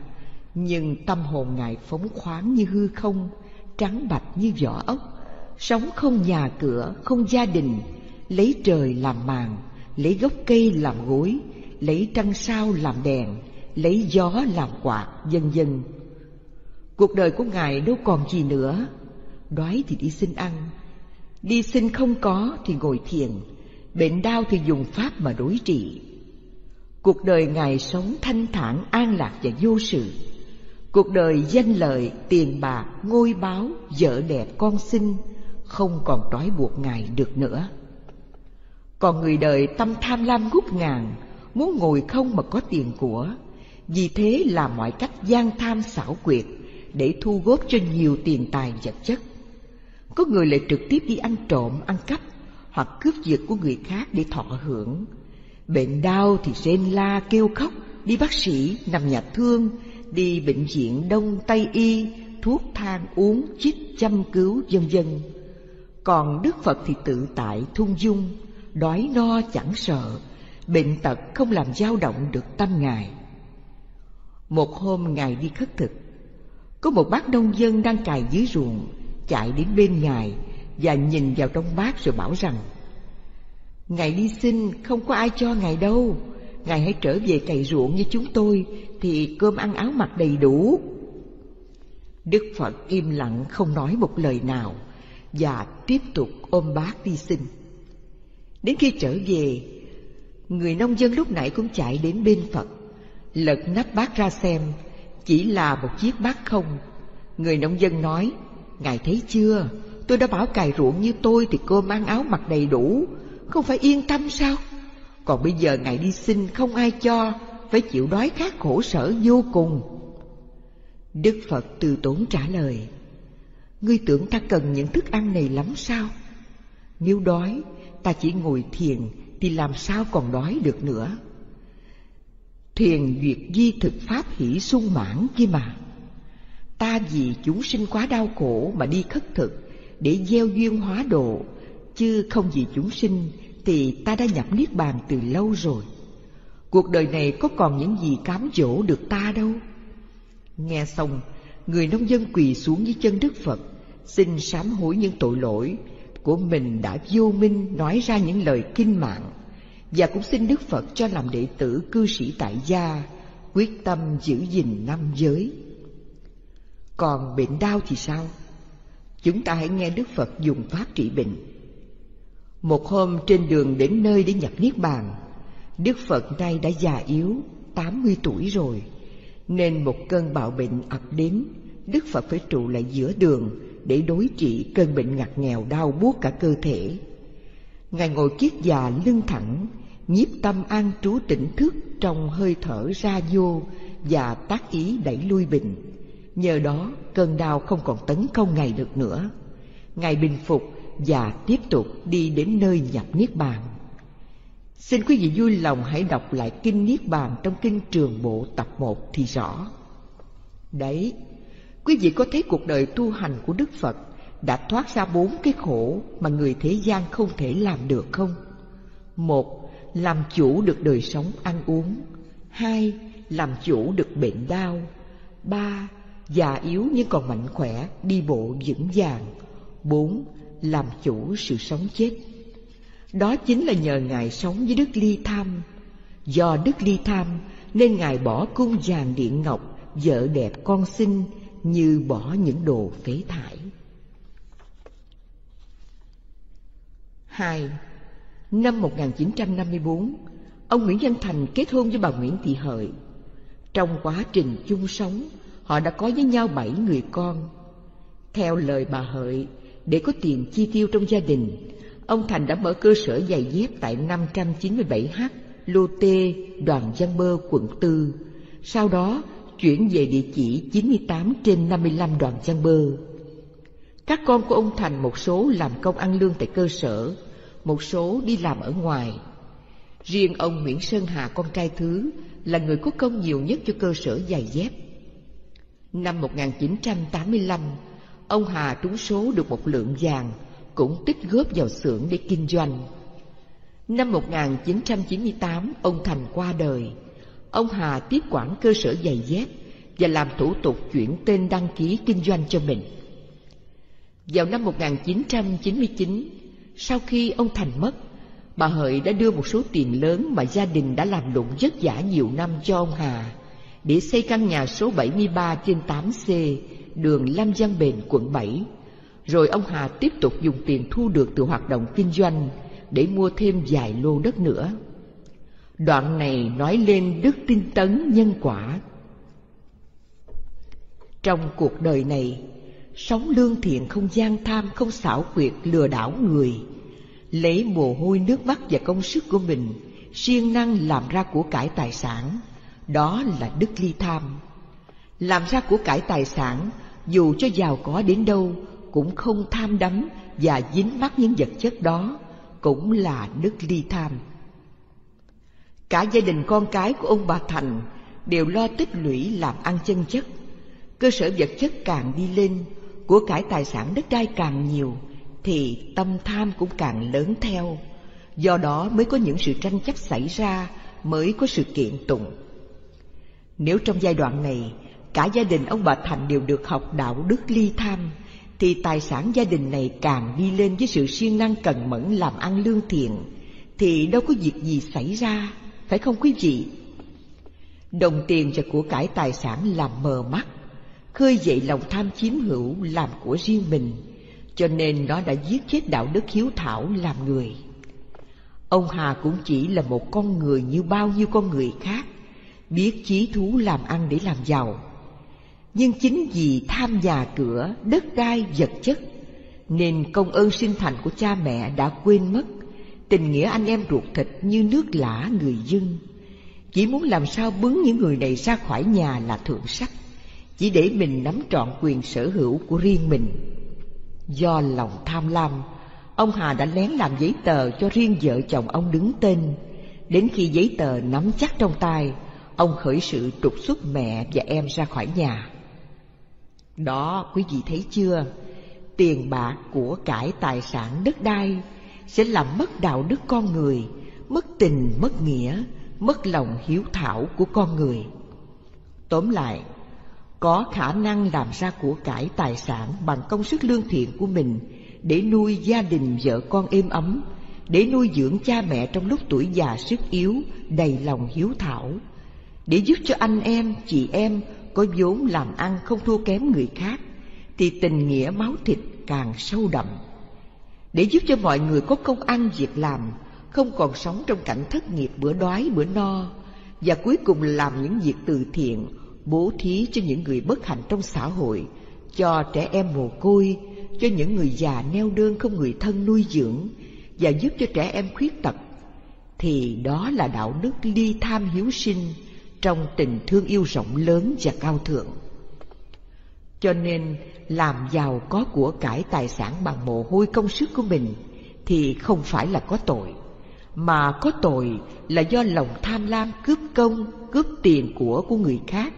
Nhưng tâm hồn Ngài phóng khoáng như hư không, trắng bạch như vỏ ốc, sống không nhà cửa, không gia đình, lấy trời làm màn, lấy gốc cây làm gối, lấy trăng sao làm đèn, lấy gió làm quạt, vân vân. Cuộc đời của Ngài đâu còn gì nữa, đói thì đi xin ăn, đi xin không có thì ngồi thiền, bệnh đau thì dùng pháp mà đối trị. Cuộc đời Ngài sống thanh thản, an lạc và vô sự. Cuộc đời danh lợi, tiền bạc, ngôi báo, vợ đẹp, con sinh không còn trói buộc Ngài được nữa. Còn người đời tâm tham lam ngút ngàn, muốn ngồi không mà có tiền của, vì thế làm mọi cách gian tham xảo quyệt để thu góp cho nhiều tiền tài vật chất. Có người lại trực tiếp đi ăn trộm, ăn cắp hoặc cướp giật của người khác để thọ hưởng. Bệnh đau thì rên la kêu khóc, đi bác sĩ, nằm nhà thương, đi bệnh viện đông tây y, thuốc thang uống, chích, chăm cứu, vân vân. Còn Đức Phật thì tự tại, thung dung, đói no chẳng sợ, bệnh tật không làm dao động được tâm Ngài. Một hôm Ngài đi khất thực, có một bác nông dân đang cài dưới ruộng, chạy đến bên Ngài và nhìn vào trong bát rồi bảo rằng Ngài đi xin không có ai cho Ngài đâu Ngài hãy trở về cày ruộng như chúng tôi Thì cơm ăn áo mặc đầy đủ Đức Phật im lặng không nói một lời nào Và tiếp tục ôm bát đi xin Đến khi trở về Người nông dân lúc nãy cũng chạy đến bên Phật. Lật nắp bát ra xem, Chỉ là một chiếc bát không. Người nông dân nói, Ngài thấy chưa? Tôi đã bảo cài ruộng như tôi Thì cô mang áo mặc đầy đủ. Không phải yên tâm sao? Còn bây giờ Ngài đi xin không ai cho, Phải chịu đói khát khổ sở vô cùng. Đức Phật từ tốn trả lời, Ngươi tưởng ta cần những thức ăn này lắm sao? Nếu đói, Ta chỉ ngồi thiền thì làm sao còn đói được nữa Thiền duyệt di thực pháp hỷ sung mãn kia mà Ta vì chúng sinh quá đau khổ mà đi khất thực để gieo duyên hóa độ, chứ không vì chúng sinh thì ta đã nhập niết bàn từ lâu rồi. Cuộc đời này có còn những gì cám dỗ được ta đâu. Nghe xong, người nông dân quỳ xuống dưới chân Đức Phật, xin sám hối những tội lỗi của mình đã vô minh nói ra những lời kinh mạng và cũng xin Đức Phật cho làm đệ tử cư sĩ tại gia, quyết tâm giữ gìn năm giới. Còn bệnh đau thì sao? Chúng ta hãy nghe Đức Phật dùng pháp trị bệnh. Một hôm trên đường đến nơi để nhập Niết Bàn, Đức Phật nay đã già yếu, 80 tuổi rồi, nên một cơn bạo bệnh ập đến, Đức Phật phải trụ lại giữa đường để đối trị cơn bệnh ngặt nghèo đau buốt cả cơ thể. Ngài ngồi kiết già lưng thẳng, nhiếp tâm an trú tỉnh thức trong hơi thở ra vô và tác ý đẩy lui bệnh Nhờ đó cơn đau không còn tấn công Ngài được nữa. Ngài bình phục và tiếp tục đi đến nơi nhập Niết Bàn. Xin quý vị vui lòng hãy đọc lại Kinh Niết Bàn trong Kinh Trường Bộ tập 1 thì rõ. Đấy, quý vị có thấy cuộc đời tu hành của Đức Phật đã thoát ra bốn cái khổ mà người thế gian không thể làm được không? Một, làm chủ được đời sống ăn uống Hai, làm chủ được bệnh đau Ba, già yếu nhưng còn mạnh khỏe, đi bộ vững vàng. Bốn, làm chủ sự sống chết. Đó chính là nhờ Ngài sống với Đức Ly Tham. Do Đức Ly Tham nên Ngài bỏ cung vàng điện ngọc, vợ đẹp con xinh như bỏ những đồ phế thải. Hai, Năm 1954, ông Nguyễn Văn Thành kết hôn với bà Nguyễn Thị Hợi. Trong quá trình chung sống, họ đã có với nhau bảy người con. Theo lời bà Hợi, để có tiền chi tiêu trong gia đình, ông Thành đã mở cơ sở giày dép tại 597H, Lô Tê, Đoàn Giang Bơ, quận Tư. Sau đó, chuyển về địa chỉ 98 trên 55 Đoàn chăn Bơ. Các con của ông Thành một số làm công ăn lương tại cơ sở, một số đi làm ở ngoài. Riêng ông Nguyễn Sơn Hà con trai thứ là người có công nhiều nhất cho cơ sở giày dép. Năm 1985, ông Hà trúng số được một lượng vàng, cũng tích góp vào xưởng để kinh doanh. Năm 1998, ông Thành qua đời. Ông Hà tiếp quản cơ sở giày dép và làm thủ tục chuyển tên đăng ký kinh doanh cho mình. Vào năm 1999, sau khi ông Thành mất, bà Hợi đã đưa một số tiền lớn mà gia đình đã làm lụng vất vả nhiều năm cho ông Hà để xây căn nhà số 73 trên 8C, đường Lam Giang Bền, quận 7. Rồi ông Hà tiếp tục dùng tiền thu được từ hoạt động kinh doanh để mua thêm vài lô đất nữa. Đoạn này nói lên đức tin tấn nhân quả. Trong cuộc đời này, sống lương thiện không gian tham, không xảo quyệt lừa đảo người, lấy mồ hôi nước mắt và công sức của mình, siêng năng làm ra của cải tài sản, đó là đức ly tham. Làm ra của cải tài sản, dù cho giàu có đến đâu, cũng không tham đắm và dính mắc những vật chất đó, cũng là đức ly tham. Cả gia đình con cái của ông bà Thành đều lo tích lũy làm ăn chân chất. Cơ sở vật chất càng đi lên, của cải tài sản đất đai càng nhiều, thì tâm tham cũng càng lớn theo. Do đó mới có những sự tranh chấp xảy ra, mới có sự kiện tụng. Nếu trong giai đoạn này, cả gia đình ông bà Thành đều được học đạo đức ly tham, thì tài sản gia đình này càng đi lên với sự siêng năng cần mẫn làm ăn lương thiện, thì đâu có việc gì xảy ra, phải không quý vị? Đồng tiền và của cải tài sản làm mờ mắt, khơi dậy lòng tham chiếm hữu làm của riêng mình, cho nên nó đã giết chết đạo đức hiếu thảo làm người. Ông Hà cũng chỉ là một con người như bao nhiêu con người khác, biết chí thú làm ăn để làm giàu. Nhưng chính vì tham nhà cửa, đất đai, vật chất, nên công ơn sinh thành của cha mẹ đã quên mất, tình nghĩa anh em ruột thịt như nước lã người dân. Chỉ muốn làm sao bứng những người này ra khỏi nhà là thượng sách, chỉ để mình nắm trọn quyền sở hữu của riêng mình. Do lòng tham lam, ông Hà đã lén làm giấy tờ cho riêng vợ chồng ông đứng tên. Đến khi giấy tờ nắm chắc trong tay, ông khởi sự trục xuất mẹ và em ra khỏi nhà. Đó, quý vị thấy chưa? Tiền bạc, của cải, tài sản, đất đai sẽ làm mất đạo đức con người, mất tình, mất nghĩa, mất lòng hiếu thảo của con người. Tóm lại, có khả năng làm ra của cải tài sản bằng công sức lương thiện của mình để nuôi gia đình vợ con êm ấm, để nuôi dưỡng cha mẹ trong lúc tuổi già sức yếu, đầy lòng hiếu thảo, để giúp cho anh em, chị em có vốn làm ăn không thua kém người khác, thì tình nghĩa máu thịt càng sâu đậm. Để giúp cho mọi người có công ăn việc làm, không còn sống trong cảnh thất nghiệp bữa đói bữa no, và cuối cùng làm những việc từ thiện, bố thí cho những người bất hạnh trong xã hội, cho trẻ em mồ côi, cho những người già neo đơn không người thân nuôi dưỡng, và giúp cho trẻ em khuyết tật, thì đó là đạo đức ly tham hiếu sinh, trong tình thương yêu rộng lớn và cao thượng. Cho nên làm giàu có của cải tài sản bằng mồ hôi công sức của mình thì không phải là có tội, mà có tội là do lòng tham lam cướp công, cướp tiền của của người khác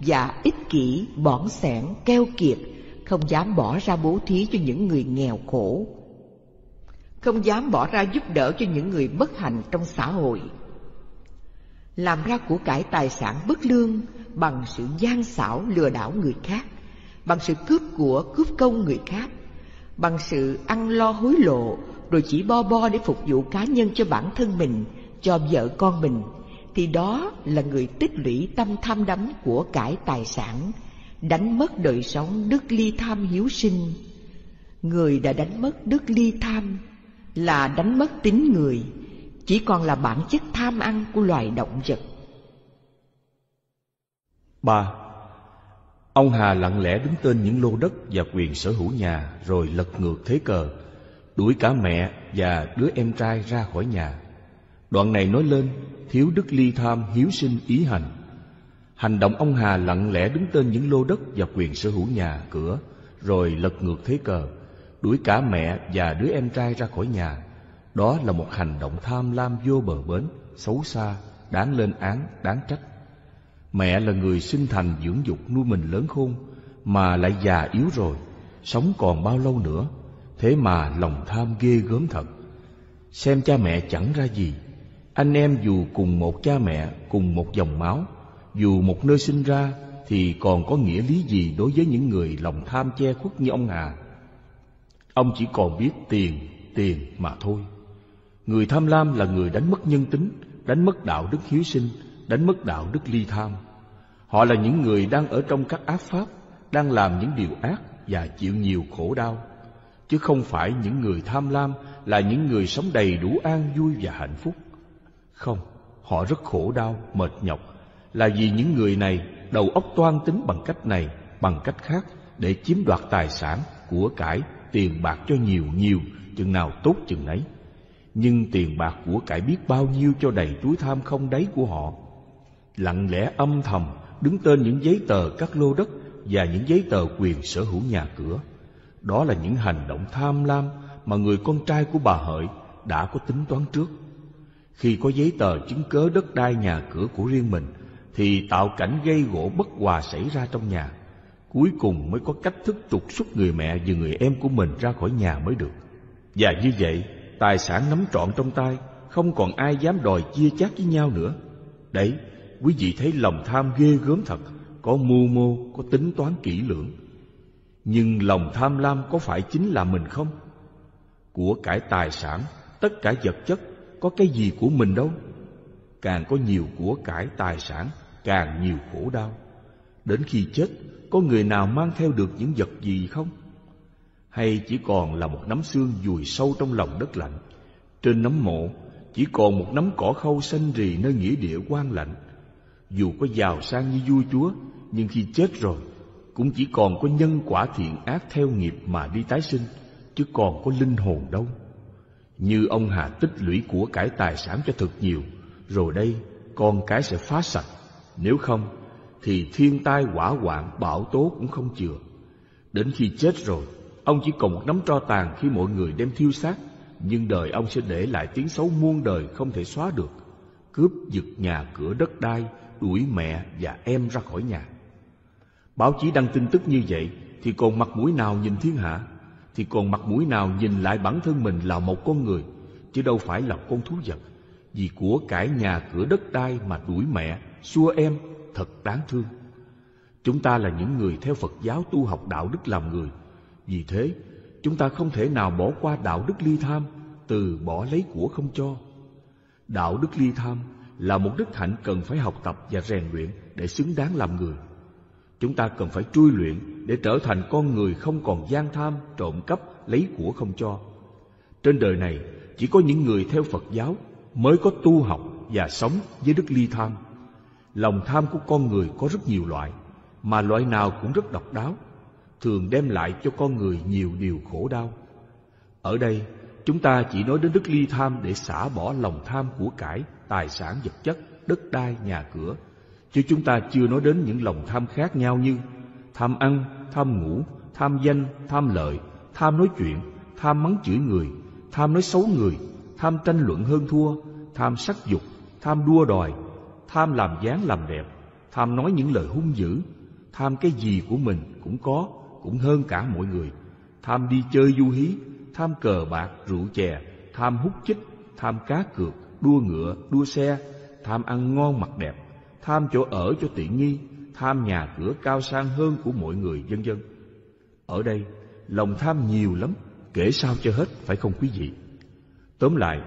và ích kỷ, bõn sẻn, keo kiệt, không dám bỏ ra bố thí cho những người nghèo khổ, không dám bỏ ra giúp đỡ cho những người bất hạnh trong xã hội. Làm ra của cải tài sản bất lương bằng sự gian xảo lừa đảo người khác, bằng sự cướp của cướp công người khác, bằng sự ăn lo hối lộ rồi chỉ bo bo để phục vụ cá nhân cho bản thân mình, cho vợ con mình, thì đó là người tích lũy tâm tham đắm của cải tài sản, đánh mất đời sống đức ly tham hiếu sinh. Người đã đánh mất đức ly tham là đánh mất tính người, chỉ còn là bản chất tham ăn của loài động vật. Ba, ông Hà lặng lẽ đứng tên những lô đất và quyền sở hữu nhà rồi lật ngược thế cờ, đuổi cả mẹ và đứa em trai ra khỏi nhà. Đoạn này nói lên thiếu đức ly tham hiếu sinh ý hành. Hành động ông Hà lặng lẽ đứng tên những lô đất và quyền sở hữu nhà, cửa, rồi lật ngược thế cờ, đuổi cả mẹ và đứa em trai ra khỏi nhà đó là một hành động tham lam vô bờ bến, xấu xa, đáng lên án, đáng trách. Mẹ là người sinh thành dưỡng dục nuôi mình lớn khôn, mà lại già yếu rồi, sống còn bao lâu nữa, Thế mà lòng tham ghê gớm thật. Xem cha mẹ chẳng ra gì. Anh em dù cùng một cha mẹ Cùng một dòng máu Dù một nơi sinh ra Thì còn có nghĩa lý gì đối với những người lòng tham che khuất như ông Hà Ông chỉ còn biết tiền, tiền mà thôi. Người tham lam là người đánh mất nhân tính Đánh mất đạo đức hiếu sinh Đánh mất đạo đức ly tham. Họ là những người đang ở trong các ác pháp Đang làm những điều ác Và chịu nhiều khổ đau chứ không phải những người tham lam là những người sống đầy đủ an vui và hạnh phúc. Không, họ rất khổ đau, mệt nhọc là vì những người này đầu óc toan tính bằng cách này, bằng cách khác để chiếm đoạt tài sản, của cải, tiền bạc cho nhiều nhiều, chừng nào tốt chừng ấy. Nhưng tiền bạc của cải biết bao nhiêu cho đầy túi tham không đáy của họ. Lặng lẽ âm thầm đứng tên những giấy tờ các lô đất và những giấy tờ quyền sở hữu nhà cửa. Đó là những hành động tham lam mà người con trai của bà Hợi đã có tính toán trước. Khi có giấy tờ chứng cớ đất đai nhà cửa của riêng mình, thì tạo cảnh gây gỗ bất hòa xảy ra trong nhà. Cuối cùng mới có cách thức trục xuất người mẹ và người em của mình ra khỏi nhà mới được. Và như vậy, tài sản nắm trọn trong tay, không còn ai dám đòi chia chác với nhau nữa. Đấy, quý vị thấy lòng tham ghê gớm thật, có mưu mô, có tính toán kỹ lưỡng. Nhưng lòng tham lam có phải chính là mình không? Của cải tài sản, tất cả vật chất, có cái gì của mình đâu? Càng có nhiều của cải tài sản, càng nhiều khổ đau. Đến khi chết, có người nào mang theo được những vật gì không? Hay chỉ còn là một nắm xương vùi sâu trong lòng đất lạnh? Trên nấm mộ, chỉ còn một nắm cỏ khâu xanh rì nơi nghĩa địa quan lạnh. Dù có giàu sang như vua chúa, nhưng khi chết rồi, cũng chỉ còn có nhân quả thiện ác theo nghiệp mà đi tái sinh, chứ còn có linh hồn đâu. Như ông Hà tích lũy của cải tài sản cho thật nhiều, rồi đây con cái sẽ phá sạch. Nếu không, thì thiên tai hỏa hoạn bão tố cũng không chừa. Đến khi chết rồi, ông chỉ còn một nắm tro tàn khi mọi người đem thiêu xác, nhưng đời ông sẽ để lại tiếng xấu muôn đời không thể xóa được. Cướp giật nhà cửa đất đai, đuổi mẹ và em ra khỏi nhà. Báo chí đăng tin tức như vậy thì còn mặt mũi nào nhìn thiên hạ, thì còn mặt mũi nào nhìn lại bản thân mình là một con người, chứ đâu phải là con thú vật. Vì của cải nhà cửa đất đai mà đuổi mẹ, xua em, thật đáng thương. Chúng ta là những người theo Phật giáo tu học đạo đức làm người. Vì thế, chúng ta không thể nào bỏ qua đạo đức ly tham, từ bỏ lấy của không cho. Đạo đức ly tham là một đức hạnh cần phải học tập và rèn luyện để xứng đáng làm người. Chúng ta cần phải trui luyện để trở thành con người không còn gian tham, trộm cắp, lấy của không cho. Trên đời này, chỉ có những người theo Phật giáo mới có tu học và sống với đức ly tham. Lòng tham của con người có rất nhiều loại, mà loại nào cũng rất độc đáo, thường đem lại cho con người nhiều điều khổ đau. Ở đây, chúng ta chỉ nói đến đức ly tham để xả bỏ lòng tham của cải, tài sản vật chất, đất đai, nhà cửa, Chứ chúng ta chưa nói đến những lòng tham khác nhau như tham ăn, tham ngủ, tham danh, tham lợi, tham nói chuyện, tham mắng chửi người, tham nói xấu người, tham tranh luận hơn thua, tham sắc dục, tham đua đòi, tham làm dáng làm đẹp, tham nói những lời hung dữ, tham cái gì của mình cũng có, cũng hơn cả mọi người, tham đi chơi du hí, tham cờ bạc, rượu chè, tham hút chích, tham cá cược, đua ngựa, đua xe, tham ăn ngon mặc đẹp, tham chỗ ở cho tiện nghi, tham nhà cửa cao sang hơn của mọi người vân dân Ở đây, lòng tham nhiều lắm, kể sao cho hết phải không quý vị? Tóm lại,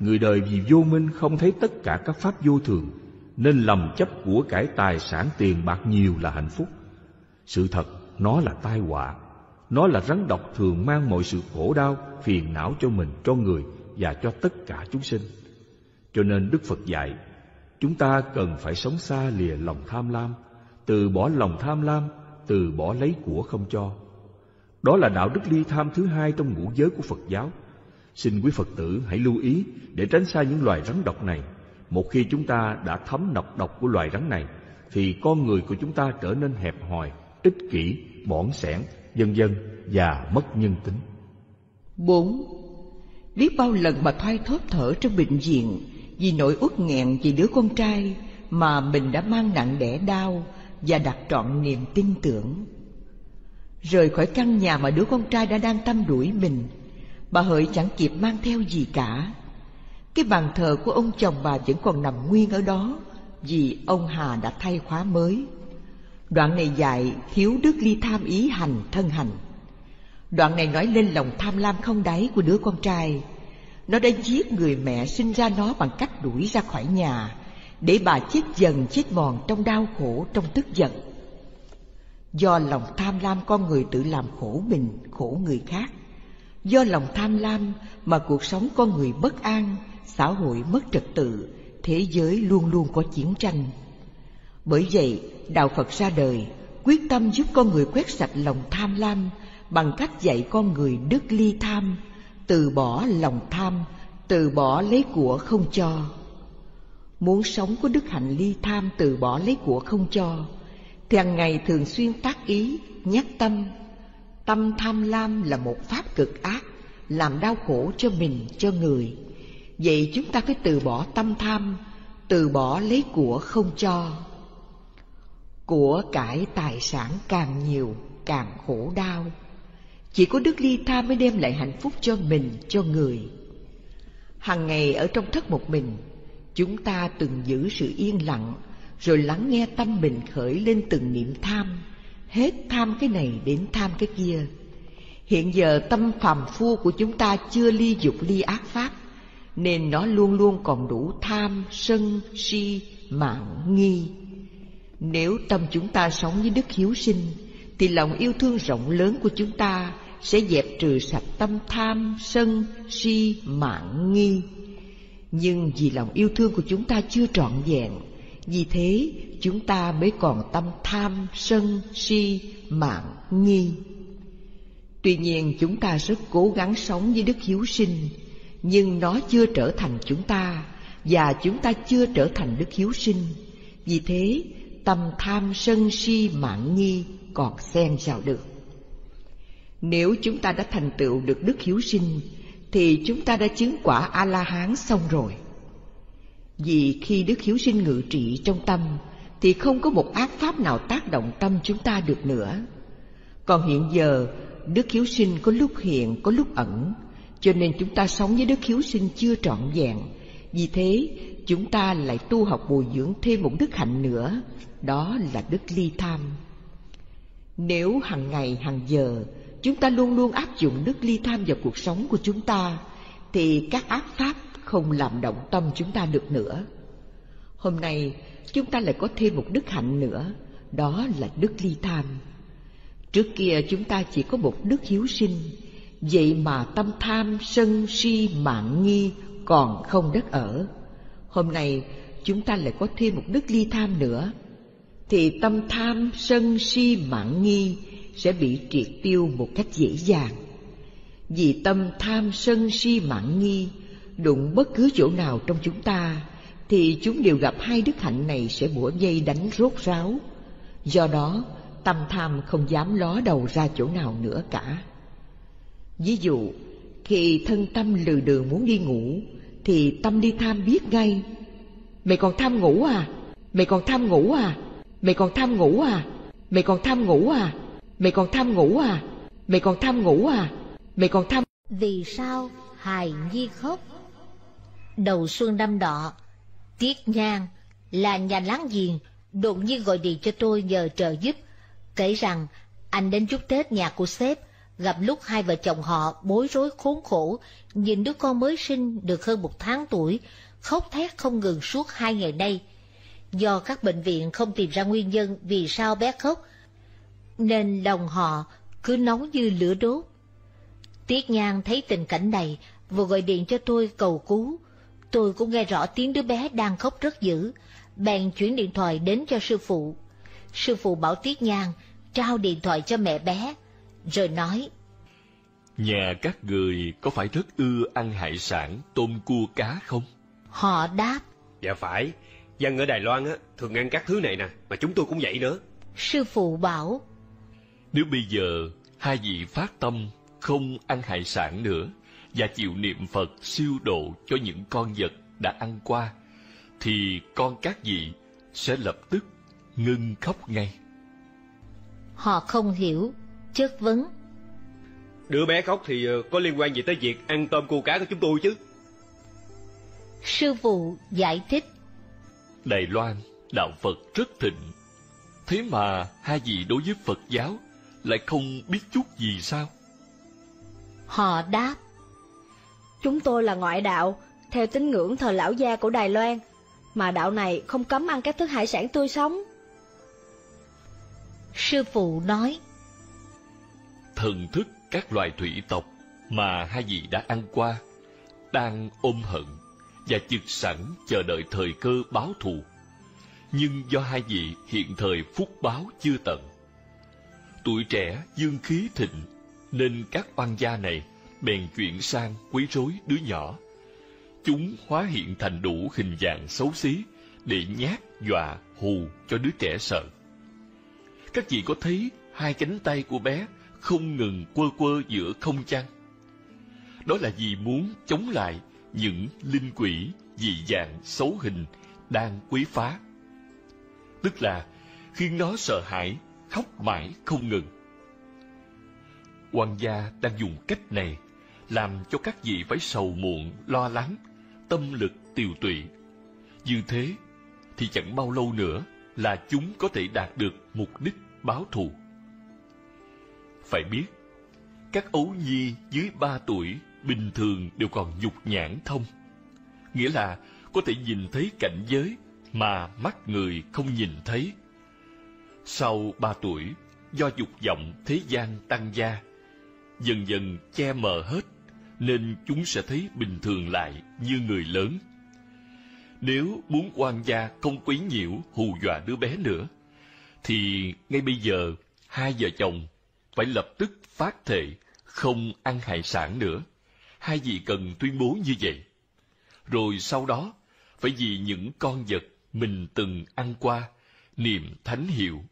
người đời vì vô minh không thấy tất cả các pháp vô thường, nên lầm chấp của cải tài sản tiền bạc nhiều là hạnh phúc. Sự thật, nó là tai họa. Nó là rắn độc thường mang mọi sự khổ đau, phiền não cho mình, cho người và cho tất cả chúng sinh. Cho nên Đức Phật dạy, Chúng ta cần phải sống xa lìa lòng tham lam, từ bỏ lòng tham lam, từ bỏ lấy của không cho. Đó là đạo đức ly tham thứ hai trong ngũ giới của Phật giáo. Xin quý Phật tử hãy lưu ý để tránh xa những loài rắn độc này. Một khi chúng ta đã thấm nọc độc của loài rắn này, thì con người của chúng ta trở nên hẹp hòi, ích kỷ, bỏng sẻn, vân vân và mất nhân tính. 4. Biết bao lần mà thoai thóp thở trong bệnh viện vì nỗi uất nghẹn vì đứa con trai mà mình đã mang nặng đẻ đau và đặt trọn niềm tin tưởng. Rời khỏi căn nhà mà đứa con trai đã đang tâm đuổi mình, Bà Hợi chẳng kịp mang theo gì cả Cái bàn thờ của ông chồng bà vẫn còn nằm nguyên ở đó Vì ông Hà đã thay khóa mới Đoạn này dạy thiếu đức ly tham ý hành thân hành. Đoạn này nói lên lòng tham lam không đáy của đứa con trai. Nó đã giết người mẹ sinh ra nó bằng cách đuổi ra khỏi nhà Để bà chết dần chết mòn trong đau khổ, trong tức giận. Do lòng tham lam con người tự làm khổ mình, khổ người khác. Do lòng tham lam mà cuộc sống con người bất an, xã hội mất trật tự, thế giới luôn luôn có chiến tranh. Bởi vậy, Đạo Phật ra đời, quyết tâm giúp con người quét sạch lòng tham lam bằng cách dạy con người đức ly tham, từ bỏ lòng tham, từ bỏ lấy của không cho. Muốn sống có đức hạnh ly tham từ bỏ lấy của không cho, thì hàng ngày thường xuyên tác ý, nhắc tâm. Tâm tham lam là một pháp cực ác, làm đau khổ cho mình, cho người. Vậy chúng ta phải từ bỏ tâm tham, từ bỏ lấy của không cho. Của cải tài sản càng nhiều, càng khổ đau. Chỉ có đức ly Tha mới đem lại hạnh phúc cho mình, cho người. Hằng ngày ở trong thất một mình, chúng ta từng giữ sự yên lặng, rồi lắng nghe tâm mình khởi lên từng niệm tham, hết tham cái này đến tham cái kia. Hiện giờ tâm phàm phu của chúng ta chưa ly dục ly ác pháp, nên nó luôn luôn còn đủ tham, sân, si, mạng, nghi. Nếu tâm chúng ta sống với đức hiếu sinh, thì lòng yêu thương rộng lớn của chúng ta sẽ dẹp trừ sạch tâm tham, sân, si, mạng, nghi. Nhưng vì lòng yêu thương của chúng ta chưa trọn vẹn, vì thế chúng ta mới còn tâm tham, sân, si, mạng, nghi. Tuy nhiên chúng ta rất cố gắng sống với đức hiếu sinh, nhưng nó chưa trở thành chúng ta, và chúng ta chưa trở thành đức hiếu sinh. Vì thế, tâm tham sân si mạng nghi còn xen vào được. Nếu chúng ta đã thành tựu được đức hiếu sinh, thì chúng ta đã chứng quả A-la-hán xong rồi. Vì khi đức hiếu sinh ngự trị trong tâm, thì không có một ác pháp nào tác động tâm chúng ta được nữa. Còn hiện giờ, đức hiếu sinh có lúc hiện, có lúc ẩn, cho nên chúng ta sống với đức hiếu sinh chưa trọn vẹn. Vì thế, chúng ta lại tu học bồi dưỡng thêm một đức hạnh nữa, đó là đức ly tham. Nếu hàng ngày, hàng giờ, chúng ta luôn luôn áp dụng đức ly tham vào cuộc sống của chúng ta, thì các ác pháp không làm động tâm chúng ta được nữa. Hôm nay, chúng ta lại có thêm một đức hạnh nữa, đó là đức ly tham. Trước kia chúng ta chỉ có một đức hiếu sinh, vậy mà tâm tham, sân, si, mạng nghi còn không đất ở. Hôm nay chúng ta lại có thêm một đức ly tham nữa, thì tâm tham, sân, si, mạn nghi sẽ bị triệt tiêu một cách dễ dàng. Vì tâm tham, sân, si, mạn nghi đụng bất cứ chỗ nào trong chúng ta, thì chúng đều gặp hai đức hạnh này sẽ bủa dây đánh rốt ráo. Do đó, tâm tham không dám ló đầu ra chỗ nào nữa cả. Ví dụ, khi thân tâm lừ đừ muốn đi ngủ, thì tâm đi tham biết ngay. Mày còn tham ngủ à? Mày còn tham ngủ à? Mày còn tham ngủ à? Mày còn tham ngủ à? Mày còn tham ngủ à? Mày còn tham ngủ à? Mày còn tham... Vì sao hài nhi khóc? Đầu xuân năm đọ, Tiết Nhan là nhà láng giềng đột nhiên gọi điện cho tôi nhờ trợ giúp, kể rằng anh đến chúc Tết nhà của sếp, gặp lúc hai vợ chồng họ bối rối khốn khổ, nhìn đứa con mới sinh được hơn một tháng tuổi, khóc thét không ngừng suốt hai ngày nay. Do các bệnh viện không tìm ra nguyên nhân vì sao bé khóc, nên lòng họ cứ nóng như lửa đốt. Tiết Nhan thấy tình cảnh này, vừa gọi điện cho tôi cầu cứu. Tôi cũng nghe rõ tiếng đứa bé đang khóc rất dữ, bèn chuyển điện thoại đến cho sư phụ. Sư phụ bảo Tiết Nhan trao điện thoại cho mẹ bé, rồi nói Nhà các người có phải rất ưa ăn hải sản, tôm cua cá không? Họ đáp Dạ phải, dân ở Đài Loan á thường ăn các thứ này nè, mà chúng tôi cũng vậy nữa. Sư phụ bảo Nếu bây giờ hai vị phát tâm không ăn hải sản nữa và chịu niệm Phật siêu độ cho những con vật đã ăn qua, thì con các vị sẽ lập tức ngưng khóc ngay. Họ không hiểu, chất vấn. Đứa bé khóc thì ờ, có liên quan gì tới việc ăn tôm cua cá của chúng tôi chứ? Sư phụ giải thích. Đài Loan, đạo Phật rất thịnh. Thế mà hai vị đối với Phật giáo lại không biết chút gì sao? Họ đáp. Chúng tôi là ngoại đạo, theo tín ngưỡng thờ lão gia của Đài Loan, mà đạo này không cấm ăn các thứ hải sản tươi sống. Sư phụ nói. Thần thức các loài thủy tộc mà hai vị đã ăn qua, đang ôm hận và trực sẵn chờ đợi thời cơ báo thù. Nhưng do hai vị hiện thời phúc báo chưa tận. Tuổi trẻ dương khí thịnh, nên các oan gia này bèn chuyển sang quấy rối đứa nhỏ. Chúng hóa hiện thành đủ hình dạng xấu xí để nhát, dọa, hù cho đứa trẻ sợ. Các vị có thấy hai cánh tay của bé không ngừng quơ quơ giữa không chăng? Đó là vì muốn chống lại những linh quỷ dị dạng xấu hình đang quấy phá. Tức là khiến nó sợ hãi, khóc mãi không ngừng. Quan gia đang dùng cách này làm cho các vị phải sầu muộn, lo lắng, tâm lực tiều tụy. Như thế thì chẳng bao lâu nữa là chúng có thể đạt được mục đích báo thù. Phải biết, các ấu nhi dưới ba tuổi bình thường đều còn nhục nhãn thông. Nghĩa là có thể nhìn thấy cảnh giới mà mắt người không nhìn thấy. Sau ba tuổi, do dục vọng thế gian tăng gia, dần dần che mờ hết, nên chúng sẽ thấy bình thường lại như người lớn. Nếu muốn quan gia không quấy nhiễu hù dọa đứa bé nữa, thì ngay bây giờ hai vợ chồng phải lập tức phát thệ không ăn hải sản nữa. Hai vị cần tuyên bố như vậy. Rồi sau đó, phải vì những con vật mình từng ăn qua, niệm thánh hiệu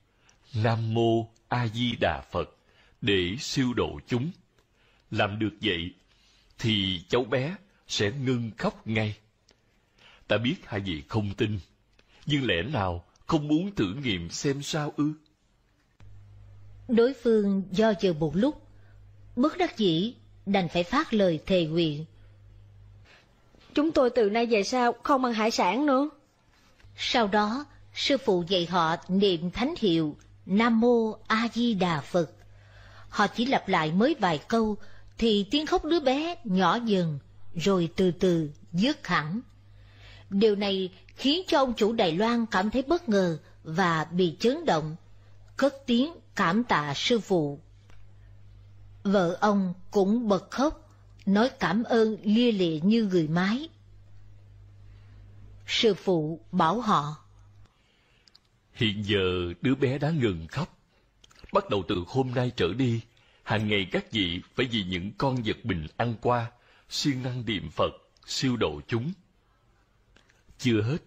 Nam Mô A Di Đà Phật để siêu độ chúng. Làm được vậy, thì cháu bé sẽ ngưng khóc ngay. Ta biết hai vị không tin, nhưng lẽ nào không muốn thử nghiệm xem sao ư? Đối phương do dự một lúc, bất đắc dĩ đành phải phát lời thề nguyện. Chúng tôi từ nay về sau không ăn hải sản nữa. Sau đó, sư phụ dạy họ niệm thánh hiệu Nam Mô A Di Đà Phật. Họ chỉ lặp lại mới vài câu thì tiếng khóc đứa bé nhỏ dần rồi từ từ dứt hẳn. Điều này khiến cho ông chủ Đài Loan cảm thấy bất ngờ và bị chấn động, cất tiếng cảm tạ sư phụ. Vợ ông cũng bật khóc, nói cảm ơn lia lịa như người mái. Sư phụ bảo họ. Hiện giờ đứa bé đã ngừng khóc. Bắt đầu từ hôm nay trở đi, hàng ngày các vị phải vì những con vật bình ăn qua, siêng năng niệm Phật, siêu độ chúng. Chưa hết.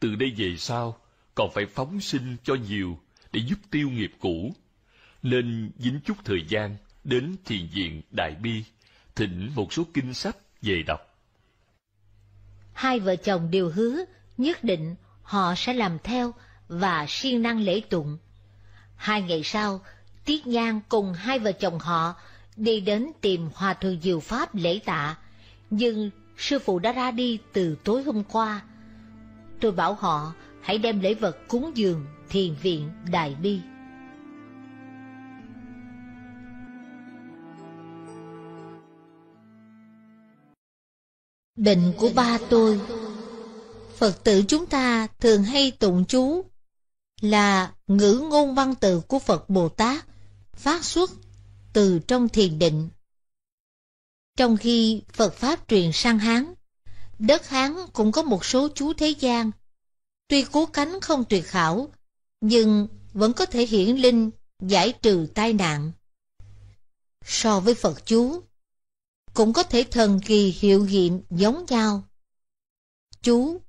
Từ đây về sau, còn phải phóng sinh cho nhiều để giúp tiêu nghiệp cũ, nên dính chút thời gian đến thiền viện Đại Bi, thỉnh một số kinh sách về đọc. Hai vợ chồng đều hứa nhất định họ sẽ làm theo và siêng năng lễ tụng. Hai ngày sau, Tiết Nhan cùng hai vợ chồng họ đi đến tìm Hòa Thượng Diệu Pháp lễ tạ, nhưng sư phụ đã ra đi từ tối hôm qua. Tôi bảo họ hãy đem lễ vật cúng dường thiền viện Đại Bi. Định của ba tôi Phật tử chúng ta thường hay tụng chú là ngữ ngôn văn tự của Phật Bồ Tát phát xuất từ trong thiền định. Trong khi Phật Pháp truyền sang Hán, đất Hán cũng có một số chú thế gian. Tuy cố cánh không tuyệt khảo, nhưng vẫn có thể hiển linh, giải trừ tai nạn. So với Phật chú, cũng có thể thần kỳ hiệu nghiệm giống nhau. Chú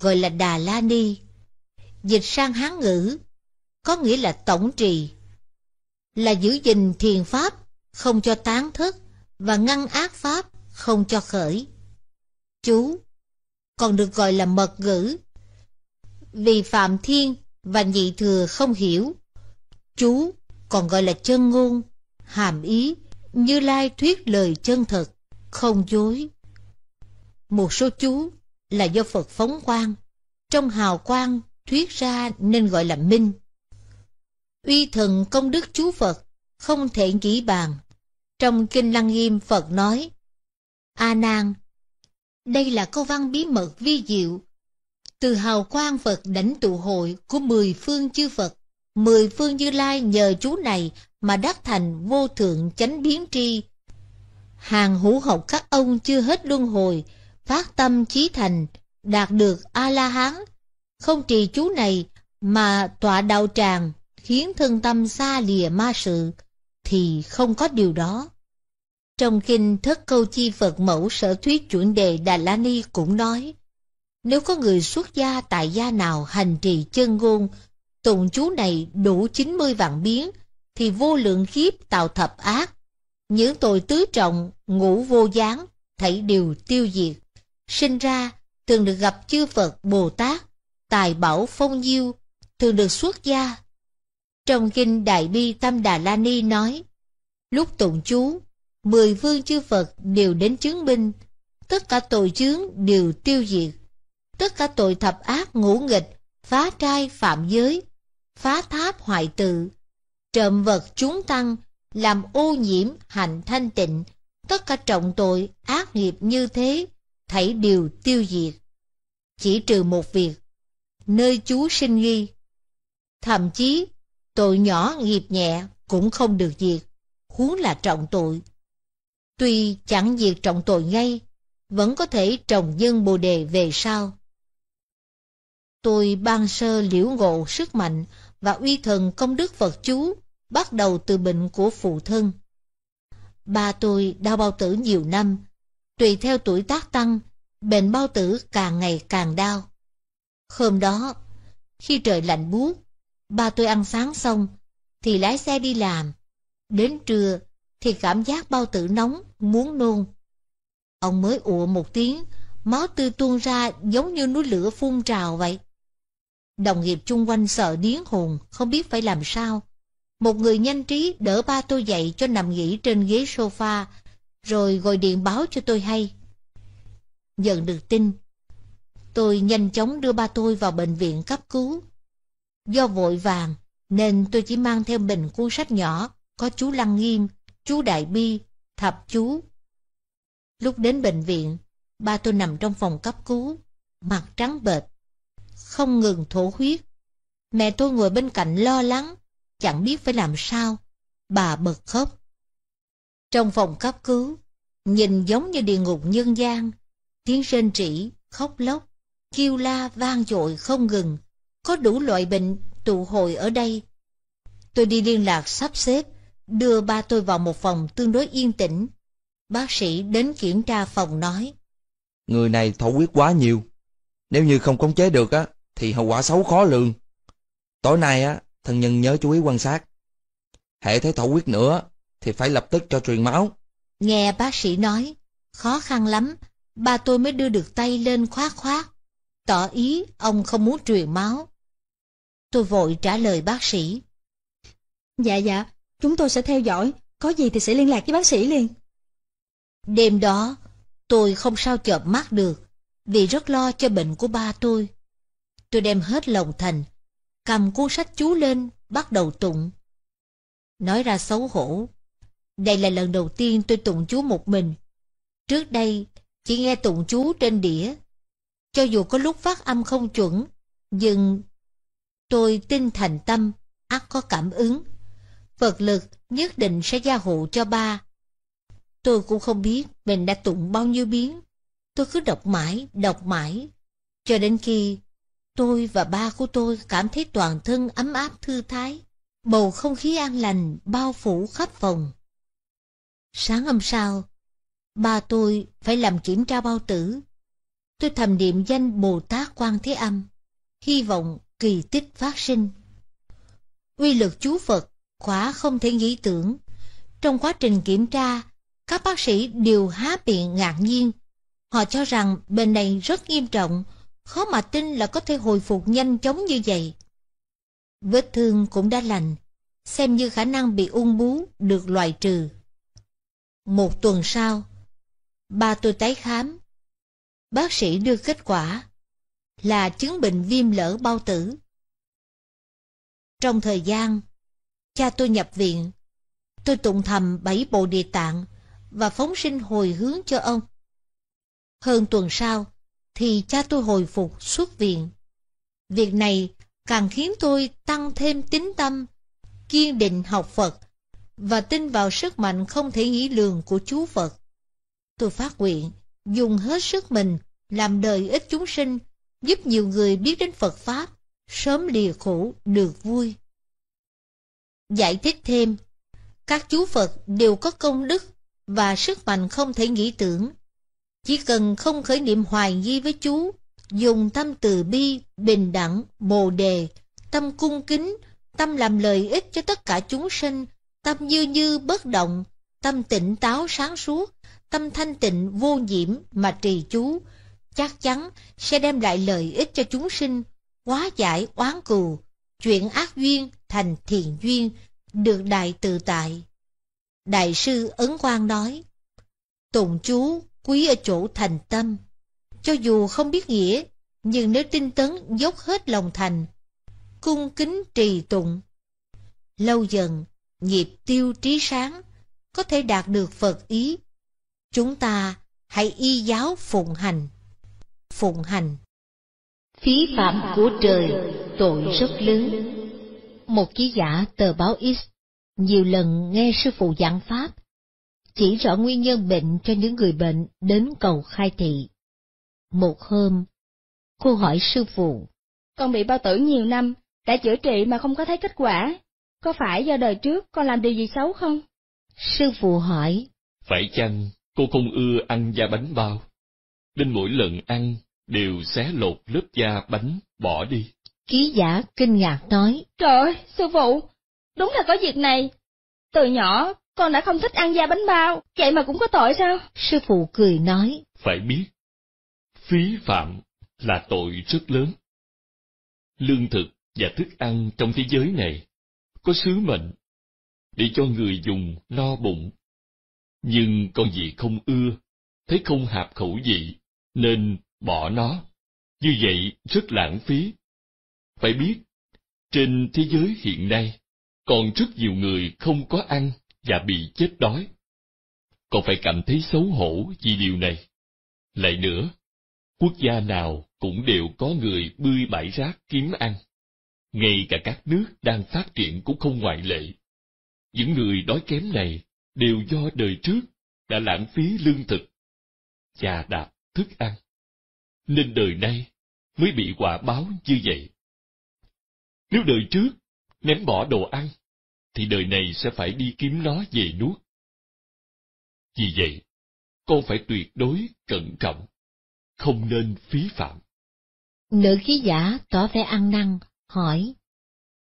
gọi là Đà La Ni, dịch sang Hán ngữ, có nghĩa là tổng trì, là giữ gìn thiền pháp, không cho tán thức và ngăn ác pháp, không cho khởi. Chú còn được gọi là mật ngữ, vì Phạm Thiên và Nhị Thừa không hiểu. Chú còn gọi là chân ngôn, hàm ý, như lai thuyết lời chân thật, không dối. Một số chú là do Phật phóng quang, trong hào quang thuyết ra nên gọi là minh. Uy thần công đức chú Phật không thể nghĩ bàn. Trong Kinh Lăng Nghiêm Phật nói, A Nan, đây là câu văn bí mật vi diệu. Từ hào quang Phật đảnh tụ hội của mười phương chư Phật, mười phương Như Lai nhờ chú này mà đắc thành vô thượng chánh biến tri. Hàng hữu học các ông chưa hết luân hồi, phát tâm chí thành, đạt được A-la-hán. Không trì chú này mà tọa đạo tràng khiến thân tâm xa lìa ma sự, thì không có điều đó. Trong kinh Thất Câu Chi Phật Mẫu Sở Thuyết Chuẩn Đề Đà La Ni cũng nói, nếu có người xuất gia tại gia nào hành trì chân ngôn, tụng chú này đủ 90 vạn biến, thì vô lượng khiếp tạo thập ác. Những tội tứ trọng, ngũ vô gián, thảy đều tiêu diệt. Sinh ra, thường được gặp chư Phật Bồ Tát, tài bảo phong diêu, thường được xuất gia. Trong kinh Đại Bi Tam Đà La Ni nói, lúc tụng chú, mười vương chư Phật đều đến chứng minh, tất cả tội chướng đều tiêu diệt, tất cả tội thập ác ngũ nghịch, phá trai phạm giới, phá tháp hoại tự, trộm vật chúng tăng, làm ô nhiễm hành thanh tịnh, tất cả trọng tội ác nghiệp như thế, thảy đều tiêu diệt. Chỉ trừ một việc, nơi chú sinh nghi. Thậm chí, tội nhỏ nghiệp nhẹ cũng không được diệt, huống là trọng tội. Tuy chẳng diệt trọng tội ngay, vẫn có thể trồng nhân bồ đề về sau. Tôi ban sơ liễu ngộ sức mạnh và uy thần công đức Phật chú bắt đầu từ bệnh của phụ thân. Ba tôi đau bao tử nhiều năm, tùy theo tuổi tác tăng, bệnh bao tử càng ngày càng đau. Hôm đó, khi trời lạnh buốt, ba tôi ăn sáng xong, thì lái xe đi làm. Đến trưa, thì cảm giác bao tử nóng, muốn nôn. Ông mới ủa một tiếng, máu tươi tuôn ra giống như núi lửa phun trào vậy. Đồng nghiệp chung quanh sợ điến hồn, không biết phải làm sao. Một người nhanh trí đỡ ba tôi dậy cho nằm nghỉ trên ghế sofa, rồi gọi điện báo cho tôi hay. Nhận được tin, tôi nhanh chóng đưa ba tôi vào bệnh viện cấp cứu. Do vội vàng, nên tôi chỉ mang theo bình cuốn sách nhỏ, có chú Lăng Nghiêm, chú Đại Bi, thập chú. Lúc đến bệnh viện, ba tôi nằm trong phòng cấp cứu, mặt trắng bệch, không ngừng thổ huyết. Mẹ tôi ngồi bên cạnh lo lắng, chẳng biết phải làm sao. Bà bật khóc. Trong phòng cấp cứu, nhìn giống như địa ngục nhân gian, tiếng rên rỉ, khóc lóc, kêu la vang dội không ngừng, có đủ loại bệnh tụ hội ở đây. Tôi đi liên lạc sắp xếp, đưa ba tôi vào một phòng tương đối yên tĩnh. Bác sĩ đến kiểm tra phòng nói. Người này thổ huyết quá nhiều. Nếu như không khống chế được á, thì hậu quả xấu khó lường. Tối nay á, thân nhân nhớ chú ý quan sát. Hệ thấy thổ huyết nữa, thì phải lập tức cho truyền máu. Nghe bác sĩ nói, khó khăn lắm, ba tôi mới đưa được tay lên khoát khoát, tỏ ý ông không muốn truyền máu. Tôi vội trả lời bác sĩ. Dạ dạ, chúng tôi sẽ theo dõi, có gì thì sẽ liên lạc với bác sĩ liền. Đêm đó, tôi không sao chợp mắt được, vì rất lo cho bệnh của ba tôi. Tôi đem hết lòng thành, cầm cuốn sách chú lên, bắt đầu tụng. Nói ra xấu hổ, đây là lần đầu tiên tôi tụng chú một mình. Trước đây, chỉ nghe tụng chú trên đĩa. Cho dù có lúc phát âm không chuẩn, nhưng tôi tin thành tâm, ắt có cảm ứng. Phật lực nhất định sẽ gia hộ cho ba. Tôi cũng không biết mình đã tụng bao nhiêu biến. Tôi cứ đọc mãi, đọc mãi, cho đến khi tôi và ba của tôi cảm thấy toàn thân ấm áp thư thái, bầu không khí an lành bao phủ khắp phòng. Sáng hôm sau, ba tôi phải làm kiểm tra bao tử. Tôi thầm niệm danh Bồ Tát Quan Thế Âm, hy vọng kỳ tích phát sinh. Uy lực chú Phật khỏa không thể nghĩ tưởng. Trong quá trình kiểm tra, các bác sĩ đều há miệng ngạc nhiên. Họ cho rằng bệnh này rất nghiêm trọng, khó mà tin là có thể hồi phục nhanh chóng như vậy. Vết thương cũng đã lành, xem như khả năng bị ung bú được loại trừ. Một tuần sau, ba tôi tái khám. Bác sĩ đưa kết quả là chứng bệnh viêm lỡ bao tử. Trong thời gian, cha tôi nhập viện, tôi tụng thầm bảy bộ địa tạng và phóng sinh hồi hướng cho ông. Hơn tuần sau, thì cha tôi hồi phục xuất viện. Việc này càng khiến tôi tăng thêm tín tâm, kiên định học Phật và tin vào sức mạnh không thể nghĩ lường của chú Phật. Tôi phát nguyện dùng hết sức mình làm đời ích chúng sinh, giúp nhiều người biết đến Phật Pháp, sớm lìa khổ được vui. Giải thích thêm, các chú Phật đều có công đức và sức mạnh không thể nghĩ tưởng. Chỉ cần không khởi niệm hoài nghi với chú, dùng tâm từ bi, bình đẳng, bồ đề, tâm cung kính, tâm làm lợi ích cho tất cả chúng sinh, tâm như như bất động, tâm tỉnh táo sáng suốt, tâm thanh tịnh vô nhiễm mà trì chú, chắc chắn sẽ đem lại lợi ích cho chúng sinh, hóa giải oán cừu, chuyện ác duyên thành thiện duyên, được đại tự tại. Đại sư Ấn Quang nói, Tùng chú quý ở chỗ thành tâm, cho dù không biết nghĩa, nhưng nếu tinh tấn dốc hết lòng thành, cung kính trì tụng. Lâu dần, nghiệp tiêu trí sáng, có thể đạt được Phật ý. Chúng ta hãy y giáo phụng hành. Phụng hành. Phí phạm của trời, tội rất lớn. Một ký giả tờ báo X nhiều lần nghe sư phụ giảng pháp, chỉ rõ nguyên nhân bệnh cho những người bệnh đến cầu khai thị. Một hôm, cô hỏi sư phụ. Con bị bao tử nhiều năm, đã chữa trị mà không có thấy kết quả. Có phải do đời trước con làm điều gì xấu không? Sư phụ hỏi. Phải chăng cô không ưa ăn da bánh bao? Nên mỗi lần ăn đều xé lột lớp da bánh bỏ đi. Ký giả kinh ngạc nói. Trời ơi, sư phụ, đúng là có việc này. Từ nhỏ, con đã không thích ăn da bánh bao, vậy mà cũng có tội sao? Sư phụ cười nói. Phải biết, phí phạm là tội rất lớn. Lương thực và thức ăn trong thế giới này có sứ mệnh để cho người dùng no bụng. Nhưng con gì không ưa, thấy không hợp khẩu vị, nên bỏ nó. Như vậy rất lãng phí. Phải biết, trên thế giới hiện nay, còn rất nhiều người không có ăn và bị chết đói. Còn phải cảm thấy xấu hổ vì điều này. Lại nữa, quốc gia nào cũng đều có người bươi bãi rác kiếm ăn. Ngay cả các nước đang phát triển cũng không ngoại lệ. Những người đói kém này đều do đời trước đã lãng phí lương thực, chà đạp thức ăn. Nên đời nay mới bị quả báo như vậy. Nếu đời trước ném bỏ đồ ăn, thì đời này sẽ phải đi kiếm nó về nuốt. Vì vậy, con phải tuyệt đối cẩn trọng, không nên phí phạm. Nữ ký giả tỏ vẻ ăn năn, hỏi.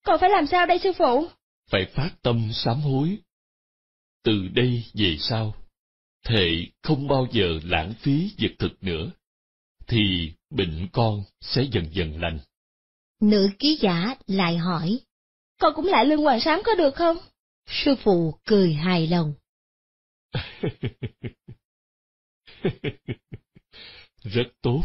Còn phải làm sao đây sư phụ? Phải phát tâm sám hối. Từ đây về sau, thệ không bao giờ lãng phí vật thực nữa, thì bệnh con sẽ dần dần lành. Nữ ký giả lại hỏi. Con cũng lại lương hoàng sám có được không? Sư phụ cười hài lòng. (laughs) Rất tốt.